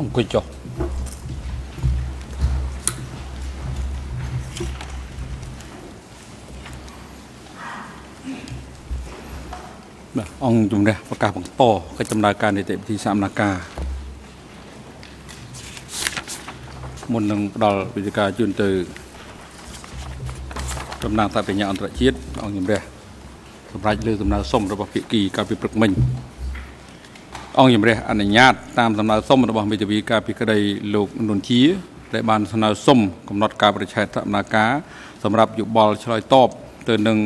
អង្គុយចុះបាទអង្គជំនះប្រកាសបន្តកិច្ចដំណើរការនីតិវិធីសកម្មភាពមុននឹងផ្ដល់វិធាការជូនទៅតំណាងតែបញ្ញាអន្តរជាតិអង្គជំរះសម្រាប់លើដំណើរសុំរបស់ភាគីកាលពីព្រឹកមិញ អង្គជំរះអនុញ្ញាតតាមដំណើរសុំរបស់មេធាវីកាលពីក្តីលោកនុនជាដែលបានស្នើសុំកំណត់ការប្រឆេទដំណើរការសម្រាប់យោបល់ឆ្លើយតបទៅនឹង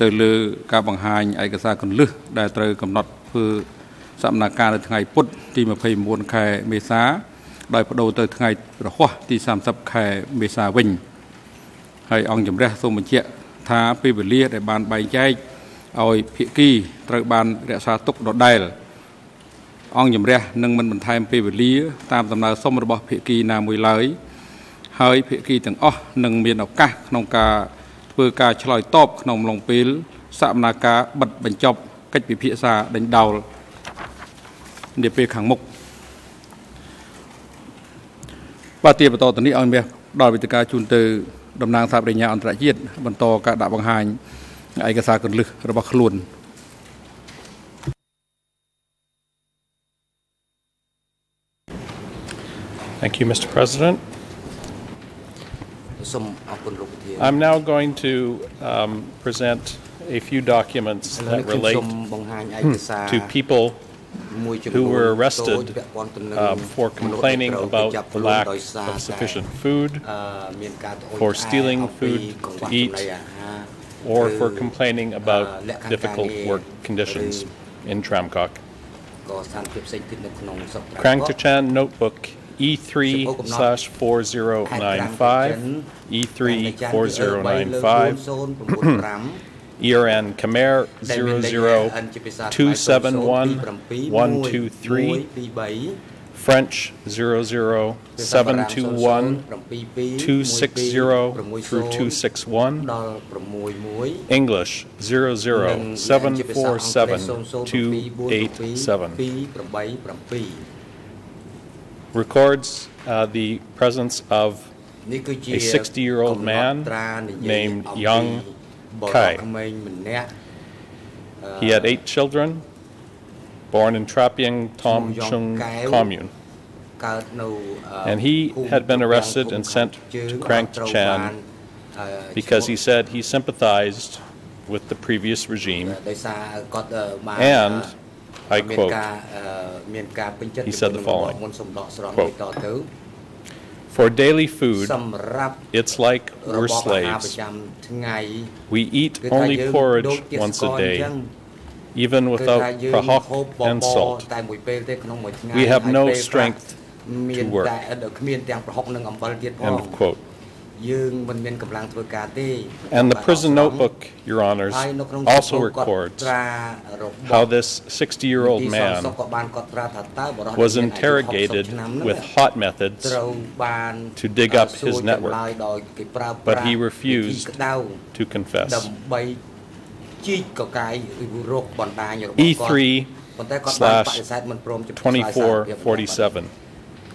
ទៅលើការបង្ហាញឯកសារកន្លឹះដែលត្រូវកំណត់ធ្វើសកម្មភាពនៅថ្ងៃពុធទី29ខែមេសាដោយបដូរទៅថ្ងៃរហ័សទី30ខែមេសាវិញហើយអង្គជំរះសូមបញ្ជាក់ថាពេលវេលាដែលបានបែងចែកឲ្យភាគីត្រូវបានរក្សាទុកដដែល អង្គជំរះនឹងមិនបន្ថែមពេលវេលា តាមដំណើរសុំរបស់ភាគីណាមួយឡើយហើយភាគីទាំងអស់នឹងមានឱកាសក្នុងការធ្វើការឆ្លើយតបក្នុងអំឡុងពេលសកម្មភាពបិទបញ្ចប់កិច្ចពិភាក្សាដេញដោលនាពេលខាងមុខបាទទីបន្តទៅនេះឲ្យមានដល់វិទ្យការជូនទៅតំណាងសហប្រញ្ញាអន្តរជាតិបន្តការដាក់បង្ហាញឯកសារកន្លឹះរបស់ខ្លួន Thank you, Mr. President. I'm now going to um, present a few documents that relate to people who were arrested um, for complaining about the lack of sufficient food, for stealing food to eat, or for complaining about difficult work conditions in Tram Kok. Krang Notebook E3 slash 4095, E3 4095, ERN Khmer 00271123, French 00721 260 through 261, English 00747 records uh, the presence of a 60 year old man named Young Kai. He had eight children, born in Trapiang Tom Chung Commune. And he had been arrested and sent to Krang Chan because he said he sympathized with the previous regime and I quote, he said the following, quote, for daily food, it's like we're slaves. We eat only porridge once a day, even without prahok and salt. We have no strength to work. End of quote. យើងមិនមានកម្លាំងធ្វើការទេ And the បាទ prison អត់ស្រង់ notebook, Your Honors, ហើយនៅក្នុង also សៀវភៅគាត់ records ត្រារបស់ how this 60-year-old ទីសន្តិ man សុខក៏បានគាត់ត្រាថាតើបរិសុទ្ធ was មានអាយុ interrogated 60ឆ្នាំហ្នឹង with hot methods ត្រូវបាន to dig up សួរ his ចម្ network. លើយដោយគេប្រើប្រាស់ But he វិធី refused ក្តៅ to confess. ដើម្បីជីកកកាយរោគបណ្ដាញរបស់គាត់ E3 ប៉ុន្តែគាត់បានប slash ដិសេធមិនព្រមជំនួយសារភាពរបស់គាត់ 2447.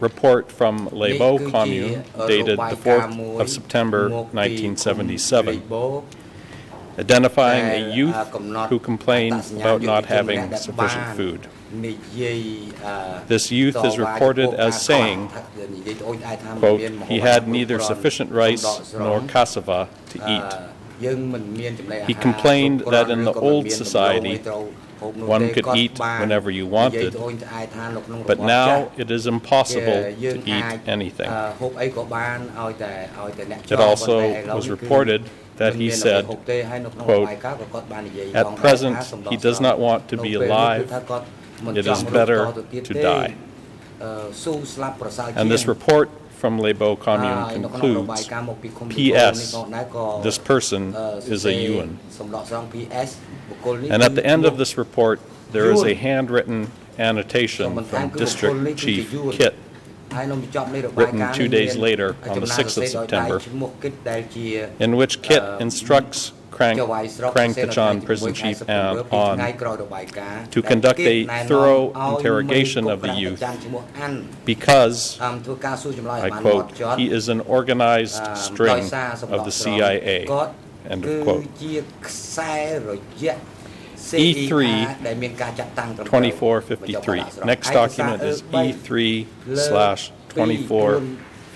report from Leay Bour Commune dated the 4th of September 1977, identifying a youth who complained about not having sufficient food. This youth is reported as saying, quote, he had neither sufficient rice nor cassava to eat. He complained that in the old society, one could eat whenever you wanted, but now it is impossible to eat anything. It also was reported that he said, quote, At present, he does not want to be alive. It is better to die. And this report from Leay Bour Commune concludes, P.S. This person is a Yuan. And at the end of this report, there is a handwritten annotation from District Chief Kit, written two days later on the 6th of September, in which Kit instructs crank, Kraing Ta Chan prison chief um, uh, on to conduct a thorough interrogation of the youth. because, I quote, he is an organized string of the CIA, end of quote. E3 2453. Next document is E3 slash 2453.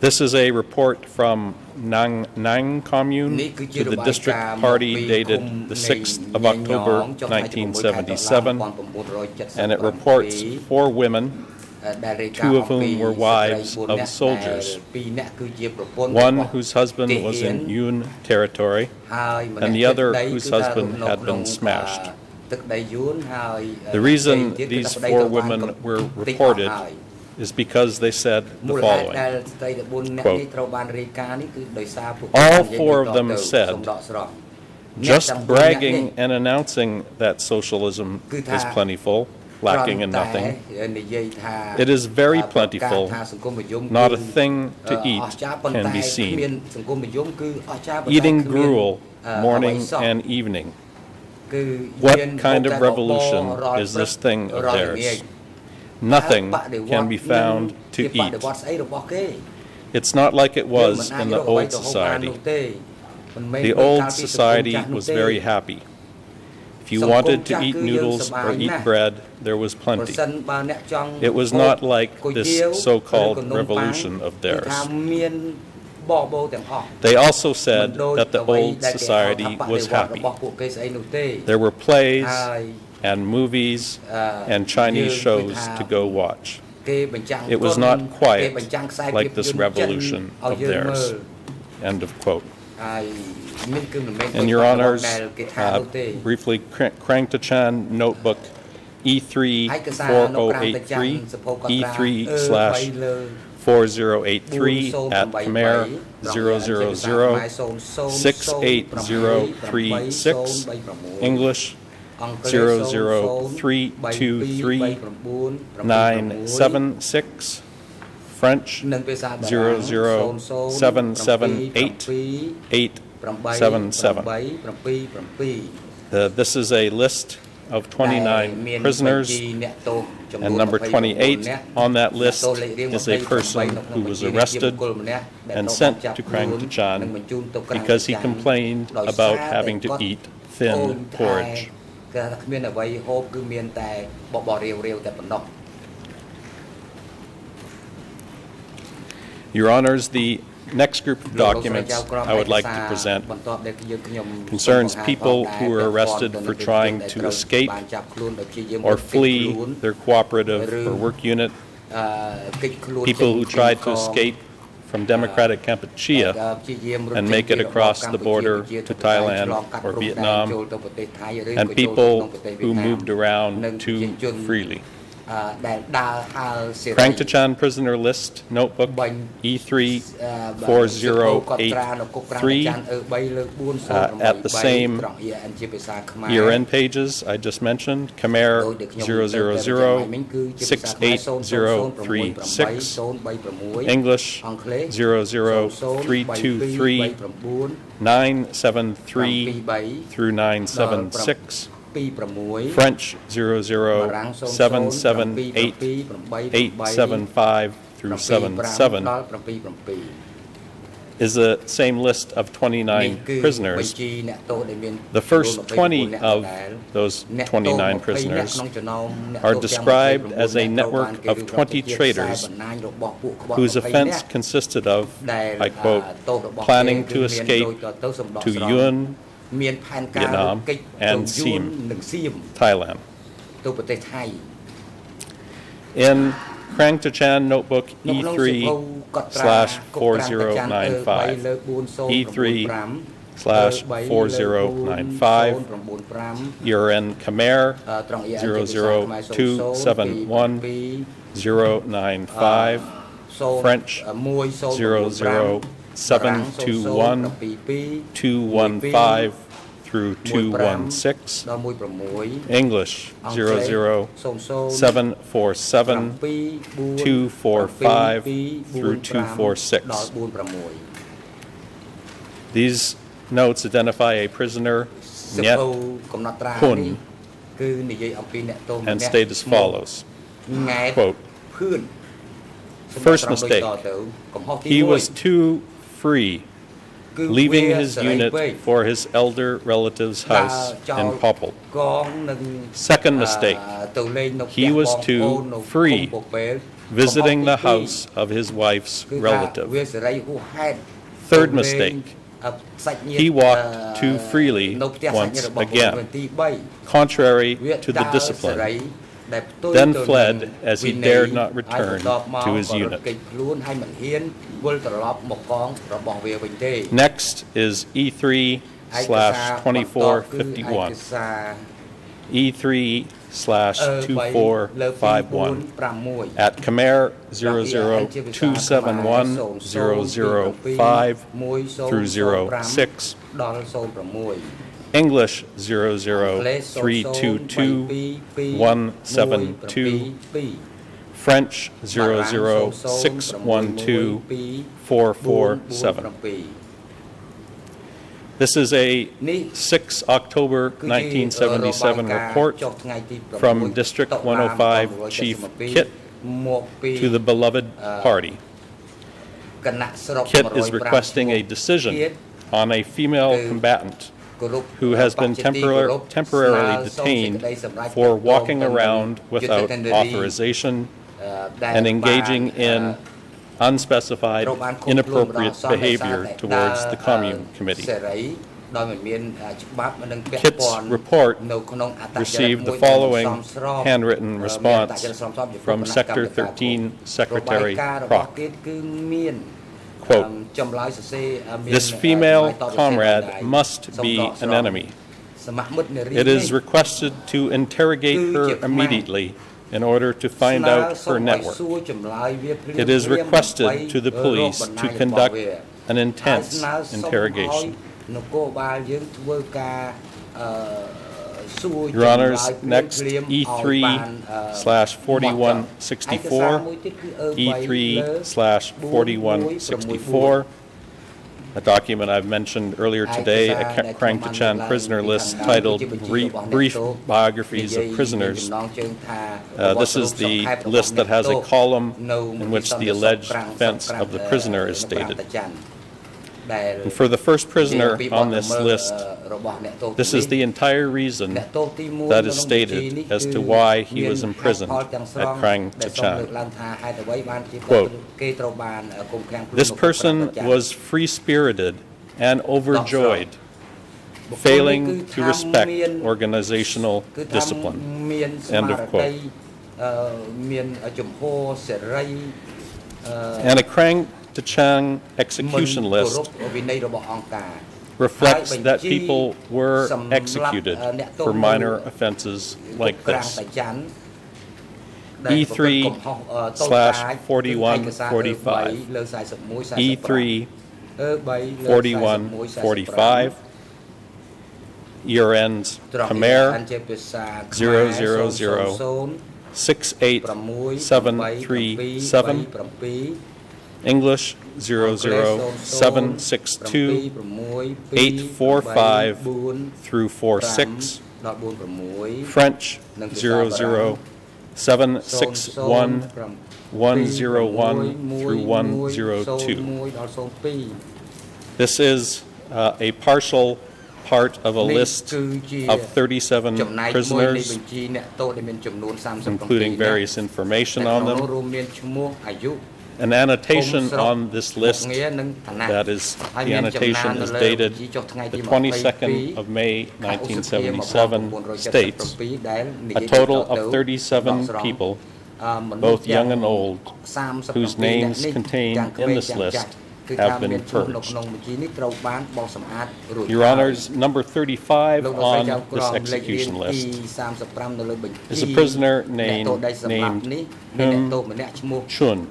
This is a report from Nang, Nang Commune to the district party dated the 6th of October 1977, and it reports four women, two of whom were wives of soldiers, one whose husband was in Yun territory, and the other whose husband had been smashed. The reason these four women were reported is because they said មូ the លហេតុដែល following. ស្ត្រីទាំង4នាក់ Quote, នេះត្រូវបានរាយការណ៍នេះគឺដោយសារពួក All គាត់និយាយ four of ត them ទៅ said, សូមដកស្រង់អ្នក Just ទាំង4នាក់នេះ bragging and announcing that socialismគឺថា is plentiful, lacking in គ្រាន់តែ nothing, និយាយថា It is very អឺប្រកាស plentiful, ថាសង្គមនិយម not គឺ a thing to អឺ eat អស្ចារ្យប៉ុន្ can តែ be គ្មាន seen. សង្គមនិយមគឺអស្ចារ្យប៉ុន្តែ Eating គ្មាន gruel អឺ morning អ្វីសោះ and evening. គឺ What មាន kind of ហូបតែបបរ revolution រាល់ is ព្រឹក this thing of រាល់ theirs? ល្ងាច nothing can be found to eat. It's not like it was in the old society. The old society was very happy. If you wanted to eat noodles or eat bread, there was plenty. It was not like this so called revolution of theirs. They also said that the old society was happy. There were plays, and movies and Chinese shows to go watch. It was not quiet like this revolution of theirs. End of quote. And Your Honors, uh, briefly, Kraing Ta Chan Notebook E34083, E3 slash 4083 at Khmer 000 68036, English zero zero three two three nine seven six French zero zero seven seven eight eight seven seven. The, this is a list of 29 prisoners, and number 28 on that list is a person who was arrested and sent to Kraing Ta Chan because he complained about having to eat thin porridge. គេថាគ្មានអ្វីហូបគឺមានតែបបររាវរាវតែប៉ុណ្ណោះ Your Honors, the next group of documents I would like to present concerns people who were arrested for trying to escape or flee their cooperative or work unit, people who tried to escape from democratic Kampuchea and make it across the border to Thailand or Vietnam, and people who moved around too freely. ដែលដើរហើរសេរី Kraing Ta Chan prisoner list notebook E3 at the same year-end pages I just mentioned Khmer 000 68036 English 00323 973 through 976 French 00778, 875 through 77 is the same list of 29 prisoners. The first 20 of those 29 prisoners are described as a network of 20 traitors whose offense consisted of, I quote, planning to escape to Yuen Vietnam and Siem, Thailand. In Kraing Ta Chan Notebook E3 slash 4095 E3 slash 4095 in Khmer 00271 French 005 721, 215 through 216, English 00747, 245 through 246. These notes identify a prisoner, Nyet Hun, and state as follows, quote, First mistake, he was too free, leaving his unit for his elder relative's house in Popple. Second mistake, he was too free, visiting the house of his wife's relative. Third mistake, he walked too freely once again, contrary to the discipline, then fled as he dared not return to his unit. គេចខ្លួនហើយមិនហ៊ានវិលត្រឡប់មកកងរបស់វាវិញទេ Next is E3 ឯកសារ slash បន្ទាប់គឺឯក 2451. សារ E3 slash អឺ3លើ2 4 2451. 6 At Khmer 00271 005 through 06. ដល់06 English 2 00322 172. French 006124447. This is a 6 October 1977 report from District 105 Chief Kit to the beloved party. Kit is requesting a decision on a female combatant who has been tempor temporarily detained for walking around without authorization and engaging in unspecified inappropriate behavior towards the commune committee. Kit's report received the following handwritten response from Sector 13 Secretary Kroc. Quote, this female comrade must be an enemy. It is requested to interrogate her immediately in order to find out her network. It is requested to the police to conduct an intense interrogation. Your Honors, next E3 slash 4164, E3 slash 4164 a document I've mentioned earlier today, a Ka- Kraing Ta Chan prisoner list titled Brief Brief Biographies of Prisoners. Uh, this is the list that has a column in which the alleged offense of the prisoner is stated. And for the first prisoner on this list, this is the entire reason that is stated as to why he was imprisoned at Kraing Ta Chan. Quote, this person was free-spirited and overjoyed, failing to respect organizational discipline. End of quote. And a Krang the Chang execution list reflects that people were executed for minor offenses like this. E3 slash 4145, E3 4145, ERNs Khmer 000 English 00762 845 through 46, French 00761 101 through 102. This is uh, a partial part of a list of 37 prisoners, including various information on them an annotation on this list that is the annotation is dated the 22nd of May 1977 states a total of 37 people both young and old whose names contained in this list have been purged. Your Honors, number 35 on this execution list is a prisoner named, named Chun.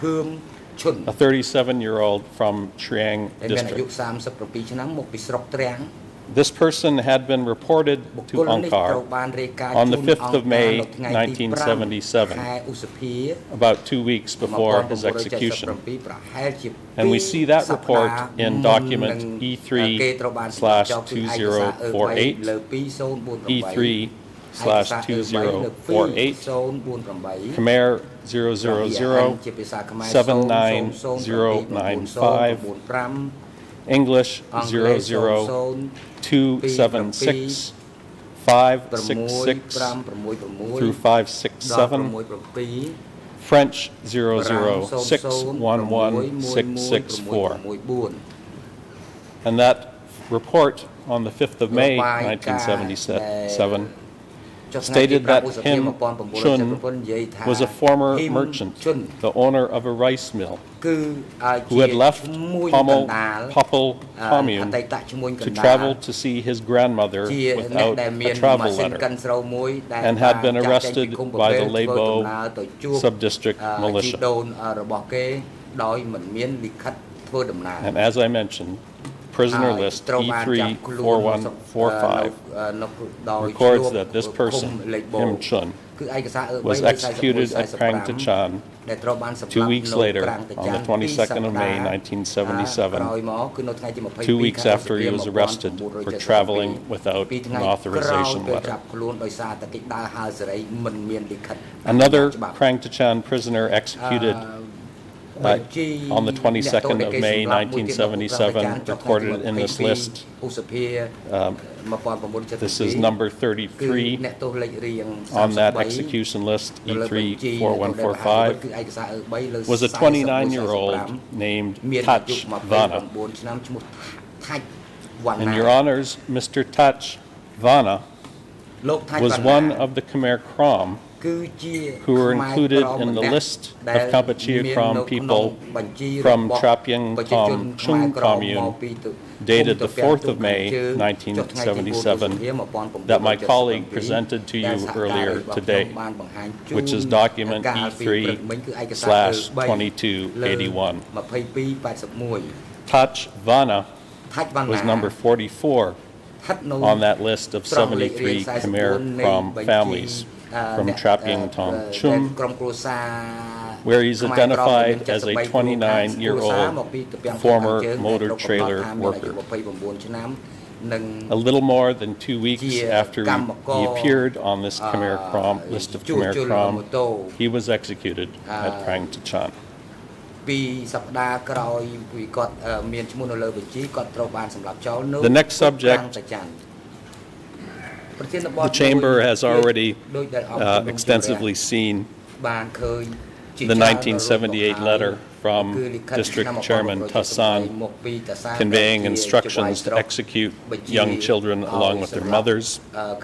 Hương Chun. A 37 year old from Triang district. This person had been reported to Angkar on the 5th of May 1977, about two weeks before his execution. And we see that report in document E3/2048. E3/2048, Khmer Zero zero zero seven nine zero nine five. English zero zero two seven six five six six through 567 French zero zero six one one six six four. and that report on the 5th of May 1977 stated that Him Chun was a former merchant, the owner of a rice mill, who had left Pommel, Popple Commune to travel to see his grandmother without a travel letter, and had been arrested by the Leay Bour subdistrict militia. And as I mentioned, prisoner list E34145 records that this person, Kim Chun, was executed at Kraing Ta Chan two weeks later on the 22nd of May 1977, two weeks after he was arrested for traveling without an authorization letter. Another Kraing Ta Chan prisoner executed uh, on the 22nd of May 1977, recorded in this list. Um, this is number 33 on that execution list, E34145, was a 29-year-old named Touch Vana. In your honors, Mr. Touch Vana was one of the Khmer Krom who were included in the list of Kampuchea Krom people from Trapiang Khom Chung Commune dated the 4th of May 1977 that my colleague presented to you earlier today, which is document E3 slash 2281. Touch Vana was number 44 on that list of 73 Khmer Krom families from Trapiang Tom Chung, where he's identified as a 29-year-old former motor trailer worker. A little more than two weeks after he appeared on this Khmer Krom list of Khmer Krom, he was executed at Kraing Ta Chan. The next subject the chamber has already uh, uh, extensively seen the 1978 letter from District Chairman Tassan conveying instructions to execute young children along with their mothers. Uh,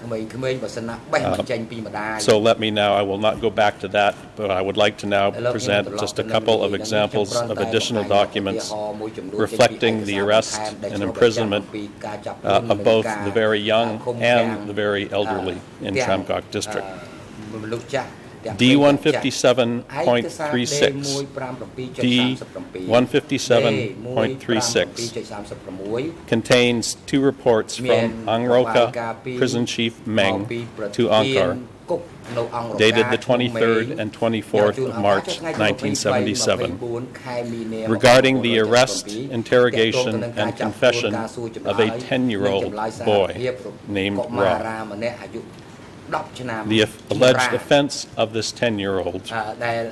so let me now, I will not go back to that, but I would like to now present just a couple of examples of additional documents reflecting the arrest and imprisonment uh, of both the very young and the very elderly in Tram Kok District. D157.36 D157.36 contains two reports from Angk Roka Prison Chief Meng to Angkar, dated the 23rd and 24th of March 1977, regarding the arrest, interrogation, and confession of a 10-year-old boy named Ra the alleged offense of this 10-year-old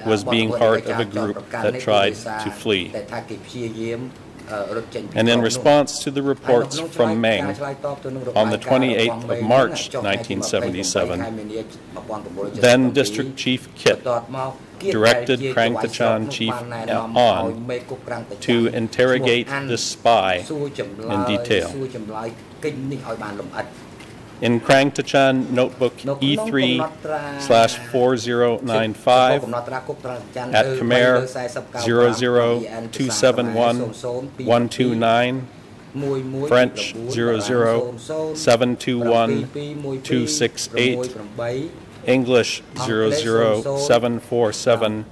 was being part of a group that tried to flee. And in response to the reports from Meng on the 28th of March 1977, then District Chief Kit directed Kraing Ta Chan Chief On to interrogate this spy in detail in Kraing Ta Chan Notebook E3 slash 4095 at Khmer 00271 French 00721 English 00747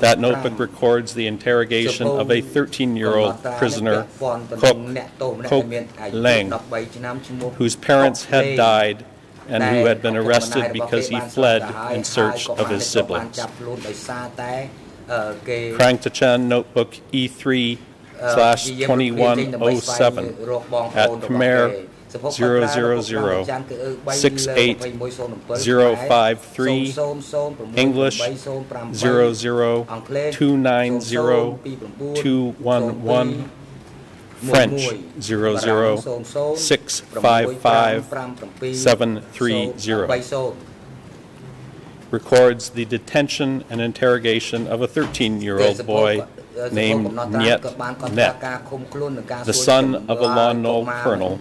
that notebook records the interrogation of a 13-year-old prisoner, Kok Leng, whose parents had died and who had been arrested because he fled in search of his siblings. Krang Tachan Notebook E3 slash 2107 at Khmer 000-68053, English 00290-211, French 00655-730, records the detention and interrogation of a 13-year-old boy named Niet Net, the son of a Lon Nol colonel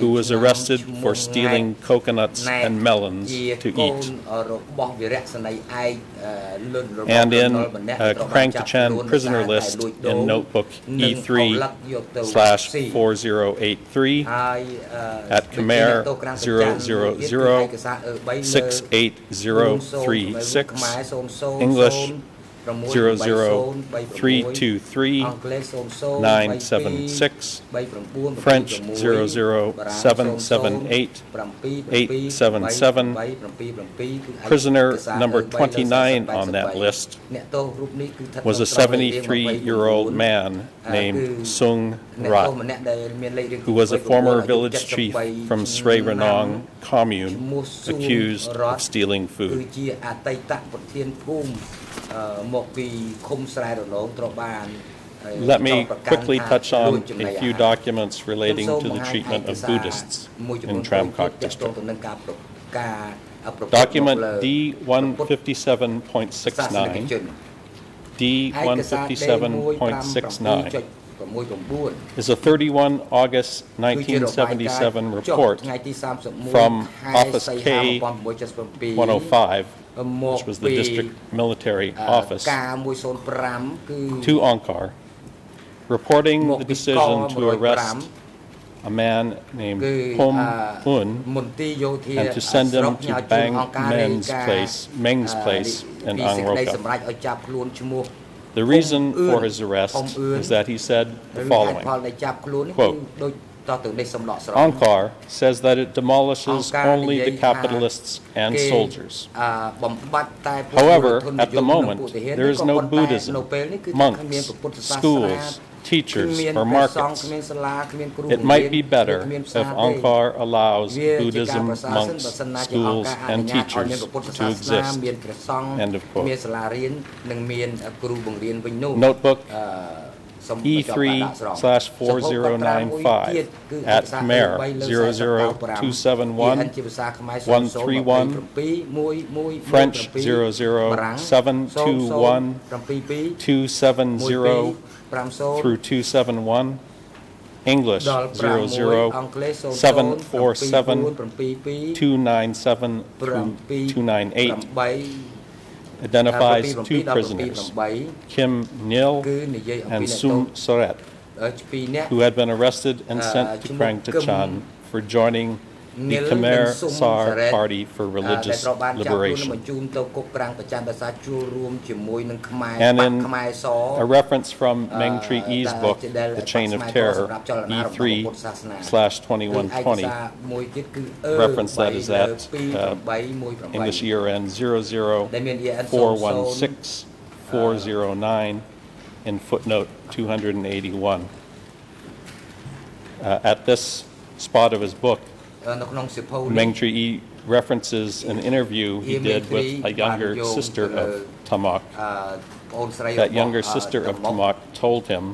who was arrested for stealing coconuts and melons to eat. And in uh, Kraing Ta Chan prisoner list in notebook E3 slash 4083 at Khmer 000-68036, English 00323-976, French 00778-877. Prisoner number 29 on that list was a 73-year-old man named Sung Rat, who was a former village chief from Srei Renong commune accused of stealing food. Let me quickly touch on a few documents relating to the treatment of Buddhists in Tram Kok District. Document D157.69, D157.69, is a 31 August 1977 report from Office K 105 which was the district military office, to Angkar, reporting the decision to arrest a man named Pom Hun and to send him to Bang place, Meng's place in Angroka. The reason for his arrest is that he said the following, quote, Angkar says that it demolishes only the capitalists and soldiers. However, at the moment, there is no Buddhism, monks, schools, teachers, or markets. It might be better if Angkar allows Buddhism, monks, schools, and teachers to exist. End of quote. Notebook E3 slash 4095 at Khmer 00271 French 00721 270 through 271 English 00747 297 through 298 identifies two prisoners, Kim Nil គឺនិយាយអំពី and អ្នកទោស Sum Soret, ពីរនាក់ who had been arrested and Uh, sent to Kim- Krang Tachan for joining the Khmer Tsar Party for Religious Liberation. And in a reference from Meng-Try Ea's book, The Chain of Terror, E3 slash 2120, reference that is at uh, English ERN 00416 409 in footnote 281. Uh, at this spot of his book, នៅក្នុងសិភៅ Meng Chui references an interview he did with a younger sister of Ta Mok. That younger sister of Ta Mok told him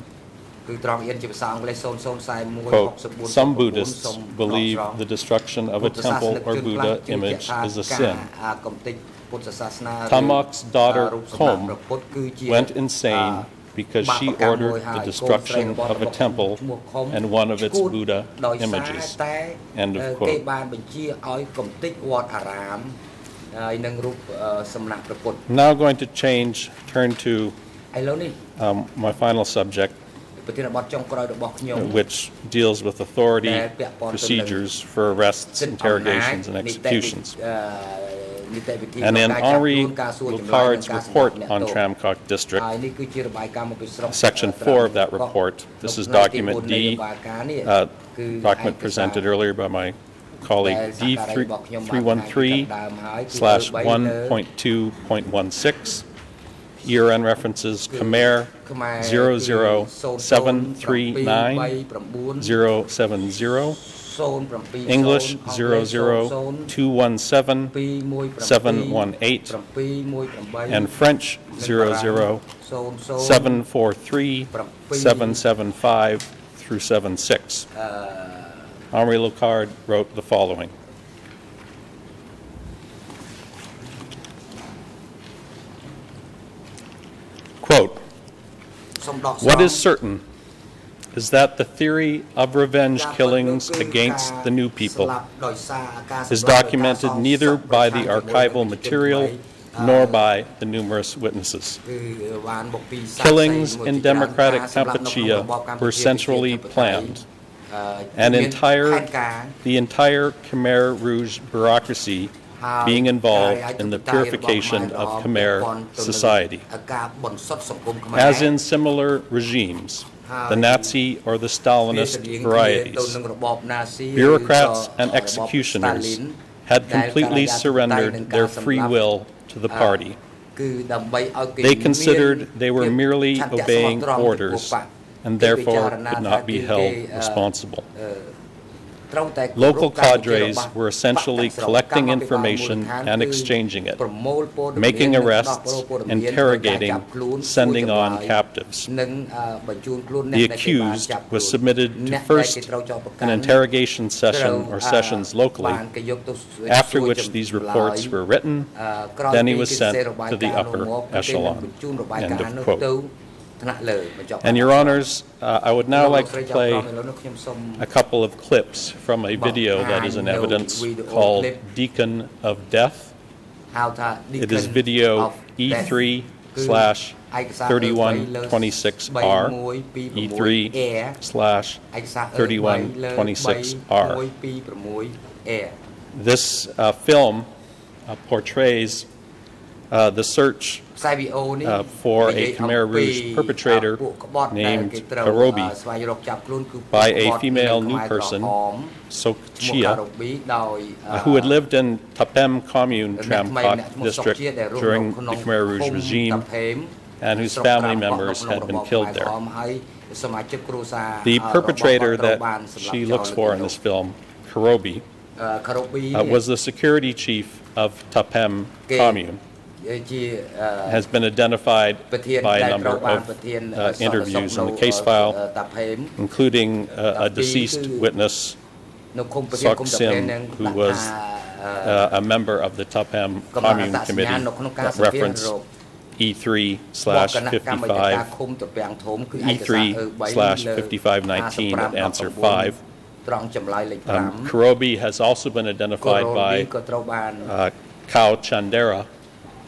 Quote, some Buddhists believe the destruction of a temple or Buddha image is a sin. Ta Mok's daughter Kom went insane because she ordered the destruction of a temple and one of its Buddha ដោយសារ images. តែ End of អឺ quote. គេបានបញ្ជាឲ្យកំតិចវត្តអារាមហើយនឹងរូបអឺសំណាក់ព្រះពុទ្ធ Now going to change, turn to ឥឡូវនេះ um, my final subject, ប្រធានបទចុងក្រោយរបស់ខ្ញុំ which deals with authorityដែលពាក់ព័ន្ធទៅនឹង procedures for arrests, សិទ្ធិអំណាច interrogations, and នីតិវិធី executions. អឺនីតិវិធី And in ក្នុងការចាប់ Henri ខ្លួនការសួរចម្លើយនិង Lucard's ការសម្ដែង report អ្នក on ទោស Tramcock District, ហើយនេះគឺជារបាយការណ៍មកពីស្រុក Section 4 of that report, this is document D, uh, document presented earlier by my colleague D313 slash 1.2.16. ERN references Khmer 00739 070, English 00217 718, and French 00743 775 through 76. Henri Locard wrote the following. Quote, what is certain is that the theory of revenge killings against the new people is documented neither by the archival material nor by the numerous witnesses. Killings in democratic Kampuchea were centrally planned. An entire, the entire Khmer Rouge bureaucracy being involved in the purification of Khmer society. As in similar regimes, the Nazi or the Stalinist varieties, bureaucrats and executioners had completely surrendered their free will to the party. They considered they were merely obeying orders and therefore could not be held responsible. Local cadres were essentially collecting information and exchanging it, making arrests, interrogating, sending on captives. The accused was submitted to first an interrogation session or sessions locally, after which these reports were written, then he was sent to the upper echelon. End of quote. And Your Honors, uh, I would now like to play a couple of clips from a video that is in evidence called Deacon of Death. It is video E3 slash 3126R, E3 slash 3126R. This uh, film uh, portrays uh, the search uh, for a Khmer Rouge perpetrator named Karobi by a female new person, Sok Chia, who had lived in Ta Phem Commune, Tram Kok district during the Khmer Rouge regime and whose family members had been killed there. The perpetrator that she looks for in this film, Karobi, uh, was the security chief of Ta Phem Commune has been identified by a number of uh, interviews in the case file, including uh, a deceased witness, Sok Sim, who was uh, a member of the Ta Phem Commune Committee that reference E3 slash 55, E3 slash 5519 answer 5. Um, Kurobi has also been identified by uh, Kao Chandera,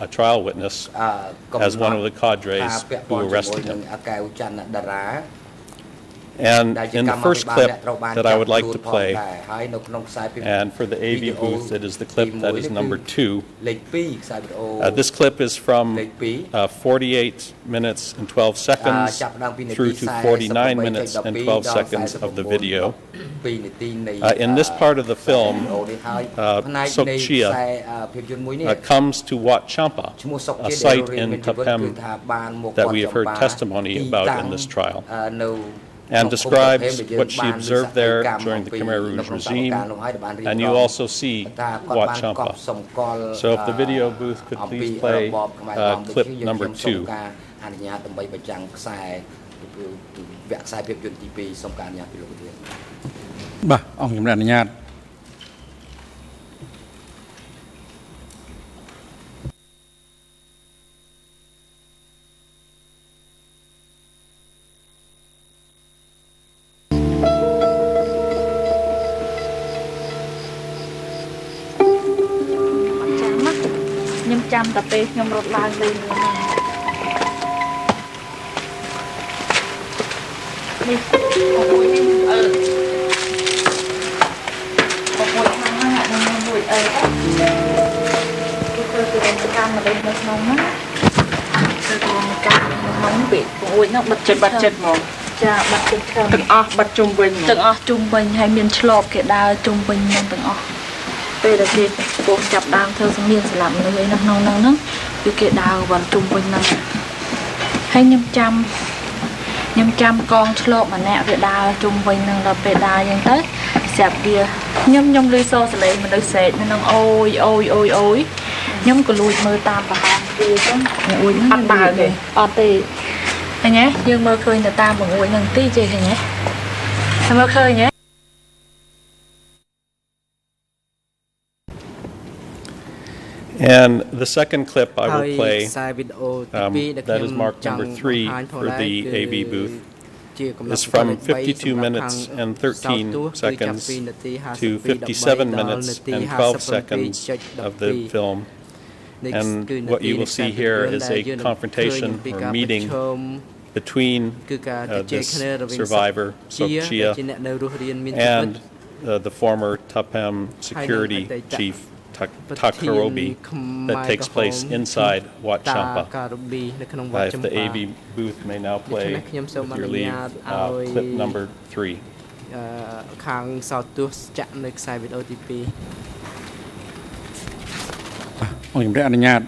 a trial witness as one of the cadres who arrested him. And in the first clip that I would like to play, and for the AV booth, it is the clip that is number two. Uh, this clip is from uh, 48 minutes and 12 seconds through to 49 minutes and 12 seconds of the video. Uh, in this part of the film, uh, Sok Chia uh, comes to Wat Champa, a site in Ta Phem that we have heard testimony about in this trial អឺនៅ and describes what she observed there during the Khmer Rouge regime, and you also see Wat Champa. So if the video booth could please play uh, clip number two. អនុញ្ញាតដើម្បីបញ្ចាំងខ្សែវគ្គខ្សែភាពយន្តទី2សូមការអនុញ្ញាតពីលោកប្រធាន បាទអង្គជំរាបអនុញ្ញាត ខ្ញុំរត់ឡើងលេងហ្នឹងនេះអូយនេះអឺអូយខាងហ្នឹងអានឹងមួយអឺគឺធ្វើជាកម្មមកលេងនៅក្នុងហ្នឹងគឺកម្មកម្មហ្នឹងពេកអូយហ្នឹងបិទចិត្តបិទចិត្តហ្មងចាបិទចិត្តច្រើនទាំងអស់បិទជុំវិញទាំងអស់ជុំវិញហើយមានឆ្លប់គេដើរជុំវិញហ្នឹងទាំងអស់ពេលដែលគេពោះចាប់ដើមធ្វើសម្លៀកស្លាប់មនុស្សអីនៅក្នុងហ្នឹងហ្នឹង គឺគេដើរវល់ជុំវិញហ្នឹងហើយខ្ញុំចាំខ្ញុំចាំកងឆ្លប់ម្នាក់វាដើរជុំវិញហ្នឹងដល់ពេលដើរអញ្ចឹងទៅស្រាប់វាខ្ញុំខ្ញុំលឺសូរសលេងមនុស្សសេកនៅហ្នឹងអូយអូយអូយអូយខ្ញុំក៏លួចមើលតាមប្រហែលគេអញ្ចឹងបង្អួយហ្នឹងអត់ដើរទេអត់ទេឃើញទេយើងមើលឃើញទៅតាមបង្អួយហ្នឹងទីចេះឃើញទេតែមើលឃើញទេ And the second clip I will play, um, that is marked number three for the AV booth, is from 52 minutes and 13 seconds to 57 minutes and 12 seconds of the film. And what you will see here is a confrontation or meeting between uh, this survivor, Sokchia, and uh, the former Tapam security chief. Takarobi that takes place inside Wat តា Champa. ការប៊ីនៅក្នុងវ Uh, ត្ត if ចំ the បា AV booth may now play,ដូច្នេះខ្ញុំសូម with អ your នុ leave, ញ្ញាត uh, ឲ្យ clip number three. អឺខាងសោតទស្សន៍ចាក់នៅខ្សែវីដេអូទី2 អង្គជំរាបអនុញ្ញាត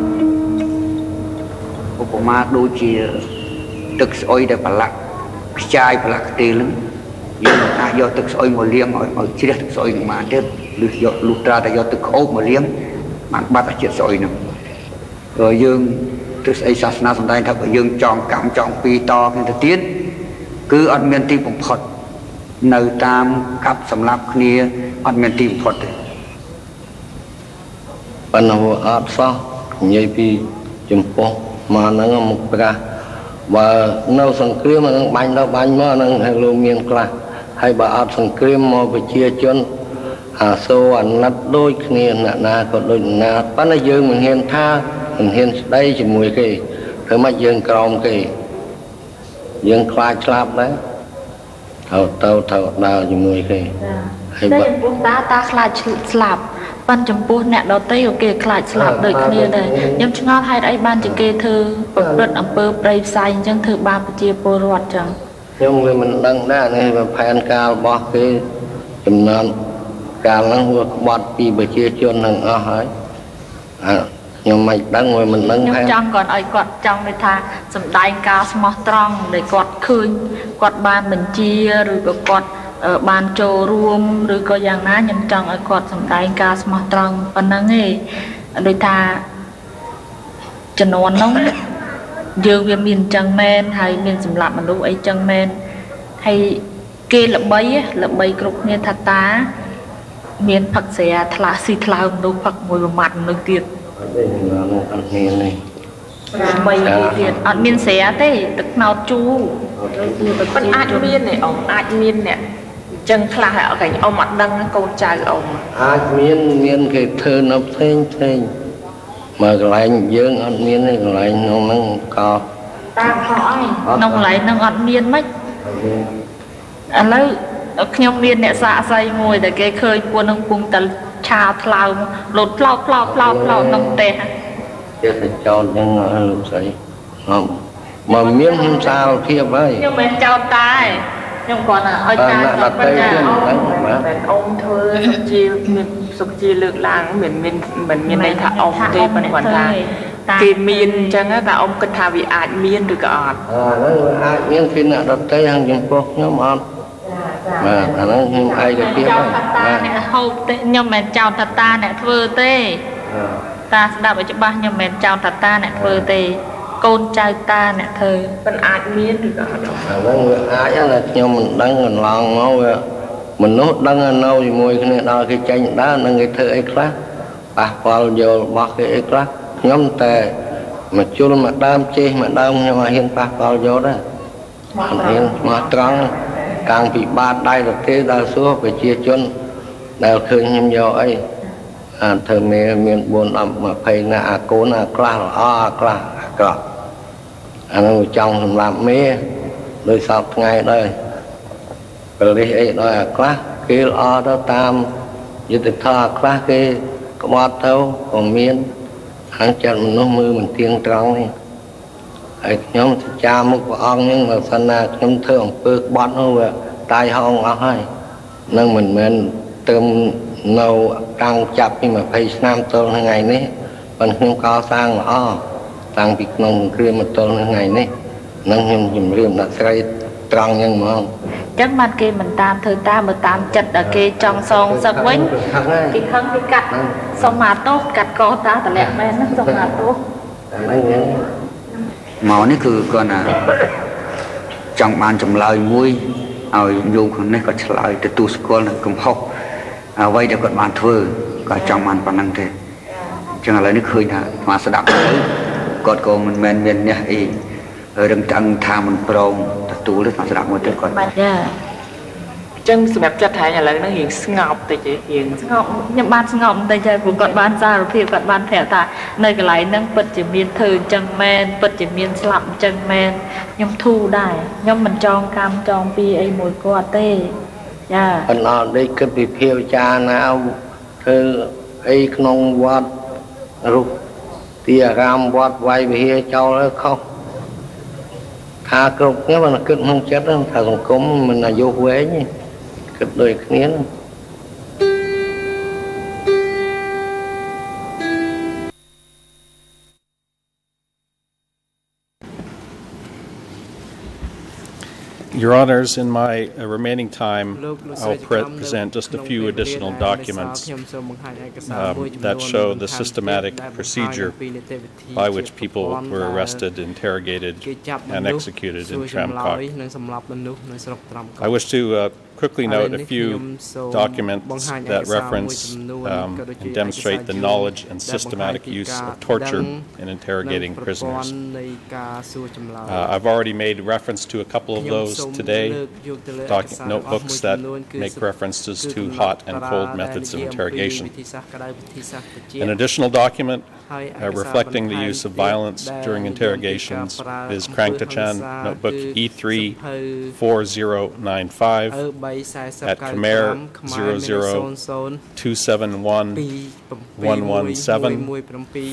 អ ឧបមាដូចជាទឹកស្អុយដែលប្រឡាក់ខ្ចាយប្រឡាក់ខ្ទេលហ្នឹងយើងមិនអាចយកទឹកស្អុយមកលាងឲ្យឲ្យជ្រះទឹកស្អុយនឹងបានទេឬយកលុះត្រាតែយកទឹកក្អូបមកលាងបានបាត់តែជាតិស្អុយហ្នឹងហើយយើងទស្សនៈសាសនាសំដែងថាបើយើងចងកម្មចងពីតគ្នាទៅទៀតគឺអត់មានទីបំផុតនៅតាមកាប់សម្លាប់គ្នាអត់មានទីបំផុតទេប៉ុន្តែវាអត់សោះនិយាយពីចំពោះ មកហ្នឹងមកប្រាស់បើនៅសង្គ្រាមហ្នឹងបាញ់ទៅបាញ់មកហ្នឹងហើយលោកមានខ្លះហើយបើអត់សង្គ្រាមមកប្រជាជនអាសូរអាណិតដូចគ្នាអ្នកណាក៏ដូចអ្នកណាប៉ុន្តែយើងមិនហ៊ានថាមិនហ៊ានស្ដីជាមួយគេធ្វើម៉េចយើងក្រោមគេយើងខ្លាចស្លាប់ដែរត្រូវទៅត្រូវដើរជាមួយគេហើយតែបើចំពោះតាតាខ្លាចស្លាប់ ប៉ុន្តែចំពោះអ្នកដទៃក៏គេខ្លាចស្លាប់ដូចគ្នាដែរខ្ញុំឆ្ងល់ហេតុអីបានជាគេធ្វើប្រព្រឹត្តអំពើប្រៃផ្សៃអញ្ចឹងធ្វើបាបប្រជាពលរដ្ឋអញ្ចឹងខ្ញុំវាមិនដឹងដែរនេះវាផែនការរបស់គេចំណានកាលហ្នឹងវាក្បត់ពីប្រជាជនហ្នឹងអស់ហើយអើខ្ញុំមិនដឹងវាមិនដឹងខ្ញុំផែនចង់គាត់ឲ្យគាត់ចង់ន័យថាសំដែងការស្មោះត្រង់ដែលគាត់ឃើញគាត់បានបញ្ជាឬក៏គាត់អឺ បានចូលរួមឬក៏យ៉ាងណាខ្ញុំចង់ឲ្យគាត់សំដែងការស្មោះត្រង់ប៉ុណ្ណឹងឯងដូចថាចំនួនហ្នឹងយើងវាមានអញ្ចឹងមែនហើយមានសម្រាប់មនុស្សអីចឹងមែនហើយគេល្បីហ៎ល្បីគ្រប់គ្នាថាតា មានផឹកស្រាថ្លាស៊ីថ្លើមមនុស្សផឹកមួយប្រមាត់មនុស្សទៀតអត់ទេខ្ញុំអត់មាននេះបីគេទៀតអត់មានស្រាទេទឹកខ្នោតជូរប៉ុន្តែអាចមានទេអ៊ំអាចមានអ្នកអញ្ចឹងខ្លះឲ្យកែអ៊ំអត់ដឹងកូនចៅអ៊ំអាចមានមានគេធ្វើនៅផ្សេងផ្សេងមកកន្លែងយើងអត់មានទេកន្លែងក្នុងហ្នឹងក៏តាមខកហើយក្នុងកន្លែងហ្នឹងអត់មានម៉េចឥឡូវខ្ញុំមានអ្នកសាកសីមួយដែលគេឃើញពួកនឹងពុំតែឆាថ្លើមលោតផ្លោកផ្លោកផ្លោកផ្លោកក្នុងផ្ទះចេះតែចោតហ្នឹងឲ្យលោកស្រីអមមកមានខ្ញុំសាលភាពហើយខ្ញុំមិនចោតតែ ខ្ញុំគ្រាន់តែឲ្យអឺការអ្នកចោដតតីបញ្ញាទៀតមិនដឹងបាទតែអ៊ំធ្វើជាមានសសុខជាលើកឡើងមិនមានមិនមានន័យថាអ៊ំទេប៉ុន្តែគាត់ថាតាគេមានអញ្ចឹងតែអ៊ំគិតថាវាអាចមានឬក៏អត់អឺហ្នឹងវាអាចមានពីអ្នកដតីខាងចំពោះខ្ញុំអត់បាទអាហ្នឹងខ្ញុំឯកភាពចោហើលយថាតាបាទអ្នកហូបទេខ្ញុំមិនមែនចោលថាតាអ្នកធ្វើទេអឺតាស្ដាប់ឲ្យច្បាស់ខ្ញុំមិនមែនចោលថាតាអ្នកធ្វើទេ កូនចៅតាអ្នកធ្វើមិនអាចមានឬក៏អត់អាហ្នឹងវាអាចណាខ្ញុំមិនដឹងកន្លងមកវាមនុស្សដឹងតែនៅជាមួយគ្នាដល់គេចេញដើរនឹងគេធ្វើអីខ្លះប៉ះពាល់យល់របស់គេអីខ្លះខ្ញុំតែមកជុលមកដើមចេះមកដើមខ្ញុំអត់ហ៊ានប៉ះពាល់យកដែរអត់ហ៊ានមកត្រង់កាំងពីបាតដៃទៅទេដល់សួរប្រជាជនដែលឃើញខ្ញុំយកអីអាធ្វើមេមាន4 10 20ណាអាកូនអាខ្លះល្អអាខ្លះអាក្រក់ អានោះចង់សម្រាប់មេដោយសពថ្ងៃដែរប៉លិសអីដល់អាខ្លះគេល្អទៅតាមយុទ្ធធម៌អាខ្លះគេក្បត់ទៅក៏មានខាងចិត្តមនុស្សមើលមិនទៀងត្រង់នេះហើយខ្ញុំសច្ចាមុខព្រះអង្គហ្នឹងបើសិនណាខ្ញុំធ្វើអំពើក្បត់នោះវាតាយហោងអស់ហើយនឹងមិនមែនទៅនៅតាំងចាប់ពី20ឆ្នាំទល់ថ្ងៃនេះប៉ុន្តែខ្ញុំកសាងល្អ តាំងពីក្នុងសង្គ្រាមមកទល់ថ្ងៃនេះនឹងខ្ញុំជំរាបដាក់ស្រីត្រង់ហ្នឹងហ្មងអញ្ចឹងបានគេមិនតាមធ្វើតាមមើលតាមចិត្តដល់គេចង់សងសឹកវិញខឹងហើយគេខឹងគេកាត់សុំមកទោសកាត់កតាតម្លាក់មែនណាសុំមកទោសតែមិនហ្នឹងមកនេះគឺគាត់ណាចង់បានចម្លើយមួយឲ្យញោមខាងនេះគាត់ឆ្លើយទទួលស្គាល់នៅកំហុសអ្វីដែលគាត់បានធ្វើគាត់ចង់បានប៉ុណ្ណឹងទេអញ្ចឹងឥឡូវនេះឃើញថាមកស្ដាប់ទៅ គាត់ក៏មិនមែនមានអ្នកអីរឹងតឹងថាមិនព្រមទទួលទេមកស្ដាប់មួយទៀតគាត់បាទចាអញ្ចឹងសម្រាប់ចិត្តហែងឥឡូវហ្នឹងរៀងស្ងប់តិចទេរៀងស្ងប់ខ្ញុំបានស្ងប់បន្តិចហើយព្រោះគាត់បានសារភាពគាត់បានប្រាប់ថានៅកន្លែងហ្នឹងពិតជាមានធ្វើអញ្ចឹងមែនពិតជាមានស្លាប់អញ្ចឹងមែនខ្ញុំធូរដែរខ្ញុំមិនចងកម្មចងពីអីមួយគាត់ទេចាអត់អត់ដេកគិតពីភាវចារណាធ្វើអីក្នុងវត្តរុកទីអារាមវត្តវាយវិហារចោលហើយខុសថាគ្រប់ tia ram bọt vay về hia cháu nó không. Tha cực, nếu mà nó cực không chết đó thà dùng cúng, mình là vô quế nhỉ. Cực đời kia Your Honors, in my uh, remaining time, I'll pre present just a few additional documents um, that show the systematic procedure by which people were arrested, interrogated, and executed in Tram Kok. I wish to uh, quickly note a few documents that reference um, and demonstrate the knowledge and systematic use of torture in interrogating prisoners. Uh, I've already made reference to a couple of those today, notebooks that make references to hot and cold methods of interrogation. An additional document uh, reflecting the use of violence during interrogations is Kraing Ta Chan Notebook E3 4095 at Khmer zero zero two seven one one one seven,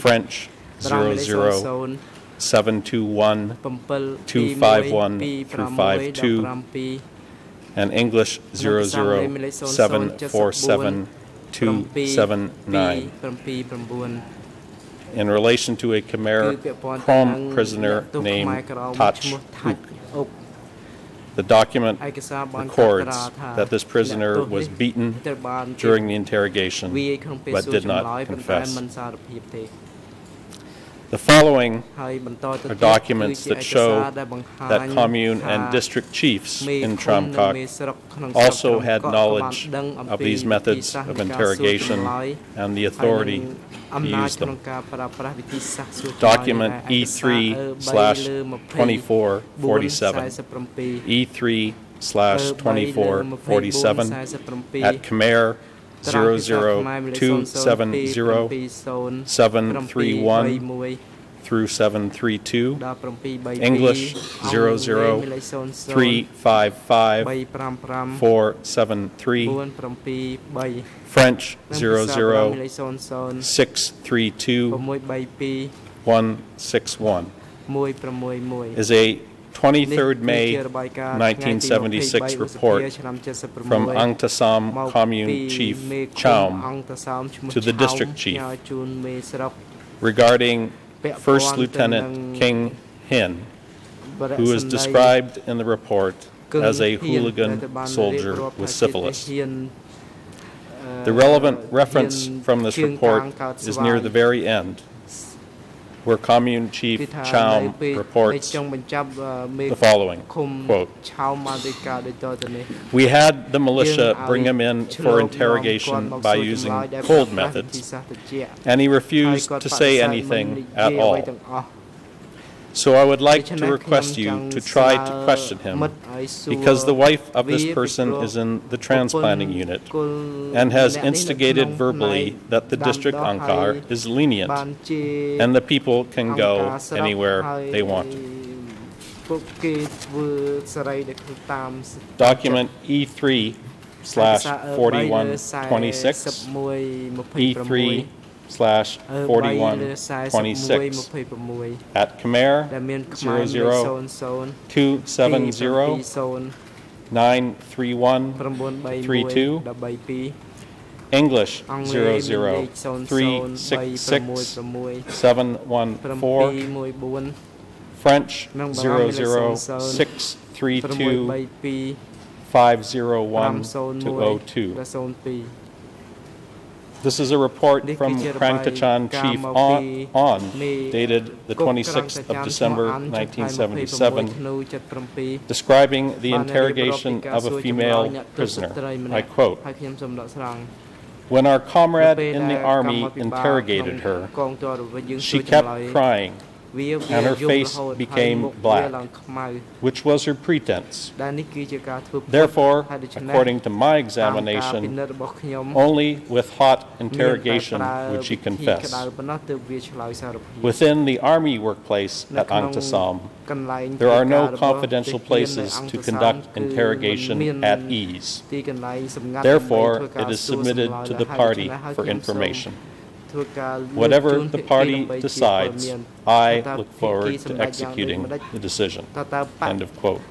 French 00 721 251 through and English 00747 279 in relation to a Khmer Krom prisoner named Tach the document records that this prisoner was beaten during the interrogation but did not confess. The following are documents that show that commune and district chiefs in Tram Kok also had knowledge of these methods of interrogation and the authority to use them. Document E3 slash 2447, E3 slash 2447 at Khmer 00270 731 through 732 English 00355 473 French 00632 161 is a 23rd May 1976 report from Ang Ta Saom Commune Chief Chaum to the District Chief regarding First Lieutenant King Hin, who is described in the report as a hooligan soldier with syphilis. The relevant reference from this report is near the very end where Commune គឺ Chief ថានៅ Chaum ពេលនៅ reports ចុងបញ្ចប់អឺមេ the following ឃុំ quote, ឆោមបានរាយការណ៍ដូចតទៅនេះ We had the យើង militia ឲ្យ bring him in ឆ្ល for ងនាំគាត់ interrogation មក by សួរ using ចម្លើយដែល cold ប្រើប្រាស់វិធី methods, សាស្ត្រត្រជាក់ and he ហើយ refused គាត់ to បដិ say សេធមិន anything និ at យាយអ្វី all. So I would like to request you to try to question him because the wife of this person is in the transplanting unit and has instigated verbally that the district Angkar is lenient and the people can go anywhere they want. Document E3 slash 4126, E3 slash 4126 at Khmer 270 English 00366 714 French 00632 501 202 this is a report from Kraing Ta Chan Chief on, on, dated the 26th of December 1977, describing the interrogation of a female prisoner. I quote, when our comrade in the army interrogated her, she kept crying, and her face became black, which was her pretense. Therefore, according to my examination, only with hot interrogation would she confess. Within the army workplace at Ang Ta Saom, there are no confidential places to conduct interrogation at ease. Therefore, it is submitted to the party for information. Whatever the party decides, I look forward to executing the decision. End of quote.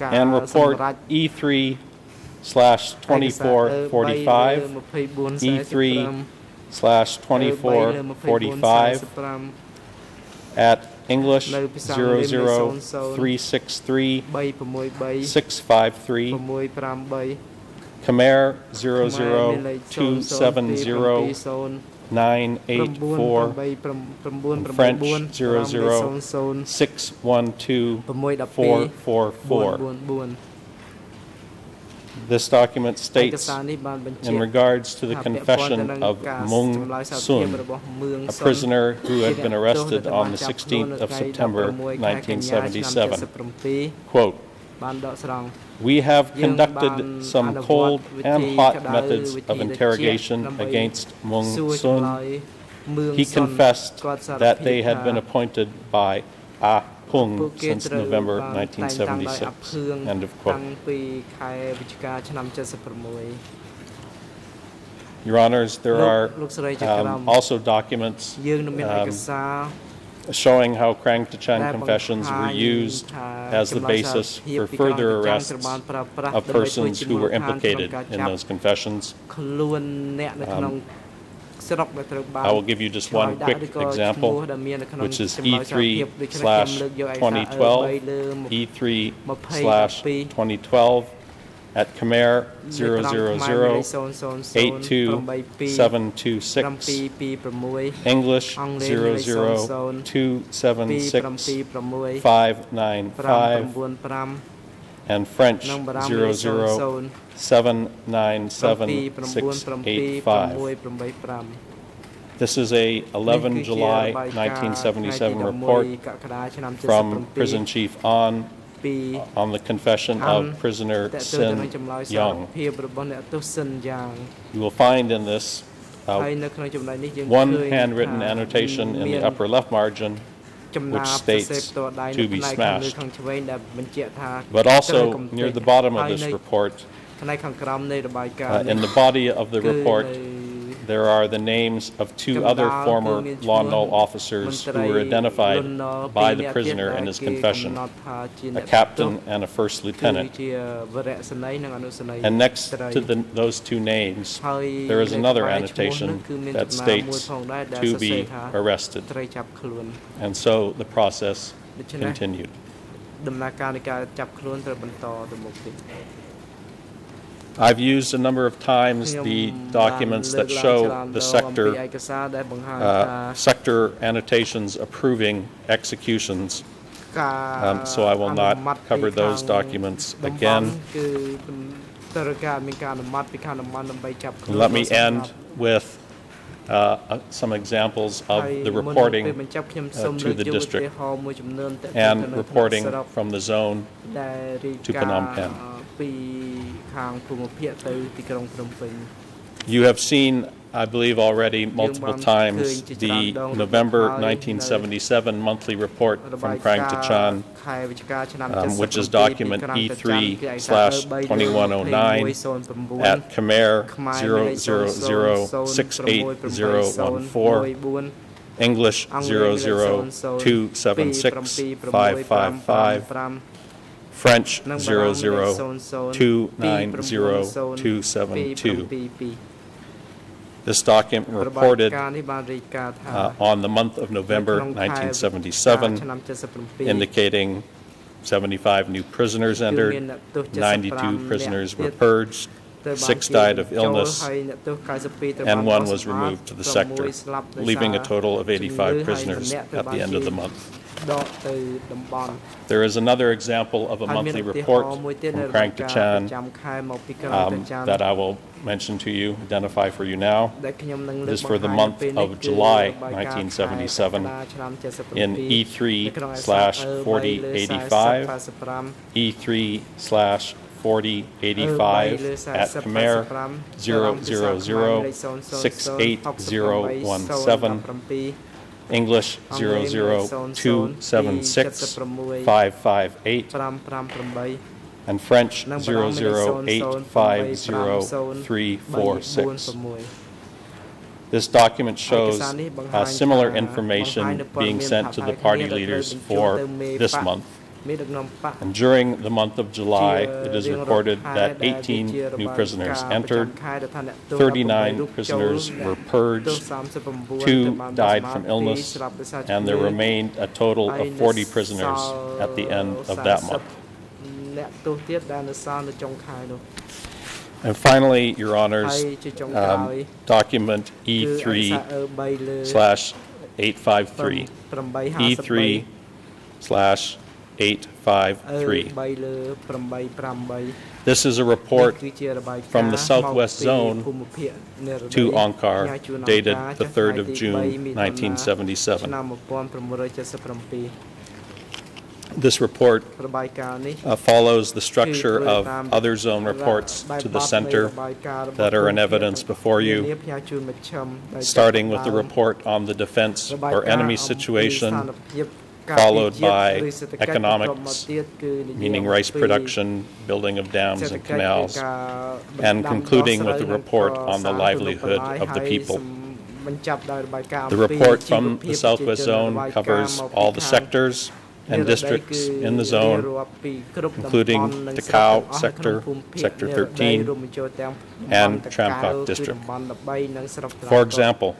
And report E3 slash 2445, E3 slash 2445 at English 00363 653 Khmer 00270984 French 00612444 This document states in regards to the confession of Mung Sun, a prisoner who had been arrested on the 16th of September 1977. Quote, we have conducted some cold and hot methods of interrogation against Mung Sun. He confessed that they had been appointed by Ah Pung since November 1976. End of quote. Your Honors, there are um, also documents um, showing how Kraing Ta Chan confessions were used as the basis for further arrests of persons who were implicated in those confessions. Um, I will give you just one quick example, which is E3 slash 2012, E3 slash 2012, at Khmer 000 English 00276 595 and French 00 797 685. This is a 11 July 1977 report from Prison Chief On ពី on the confession អាន of prisoner តើទៅទៅនឹង Sin ចម្លើយសារ Young. ភាពរបស់អ្នកទោសសិនយ៉ាង You will find in this ហើយ uh, នៅក្នុងចំណុចនេះយើង one ឃើញ handwritten ថា annotation in មាន the upper left margin, ចំណា which បសរ states សេរផ្ទាល់ដៃ to នៅ be ផ្នែកខាងលើ smashed. ខាងឆ្វេងដែលបញ្ជាក់ថា but ត្រូវ also កំទេច near the bottom of ហើយ this នៅ report, ផ្នែកខាងក្រោមនៃរបាយការ uh, ណ៍នេះ in the body of the គឺ report, នៅ there are the names of two other former Lon Nol officers who were identified by the prisoner in his confession, a captain and a first lieutenant. And next to the, those two names, there is another annotation that states to be arrested. And so the process continued. I've used a number of times the documents that show the sector uh, sector annotations approving executions. Um, so I will not cover those documents again. Let me end with uh, uh, some examples of the reporting uh, to the district and reporting from the zone to Phnom Penh. You have seen I believe already multiple times the November 1977 monthly report from Kraing Ta Chan, um, which is document E3/2109 at Khmer 00068014, English 00276555. French 0 This document reported uh, on the month of November 1977, indicating 75 new prisoners entered, 92 prisoners were purged, six died of illness, and one was removed to the sector, leaving a total of 85 prisoners at the end of the month. There is another example of a monthly report from Kraing Ta Chan um, that I will mention to you, identify for you now. This is for the month of July 1977 in E3 slash 4085, E3 slash 4085 at Khmer 000 68017 English 002765558 and French 0085036. This document shows uh, similar information being sent to the party leaders for this month. And during the month of July, it is reported that 18 new prisoners entered, 39 prisoners were purged, two died from illness, and there remained a total of 40 prisoners at the end of that month. And finally, Your Honors, um, document E3 slash 853, E3 slash 853. This is a report from the Southwest Zone to Angkar dated the 3rd of June 1977. This report uh, follows the structure of other zone reports to the center that are in evidence before you, starting with the report on the defense or enemy situation followed by economics, meaning rice production, building of dams and canals, and concluding with the report on the livelihood of the people. The report from the Southwest Zone covers all the sectors and districts in the zone, including Takeo Sector, Sector 13, and Tram Kok District. For example,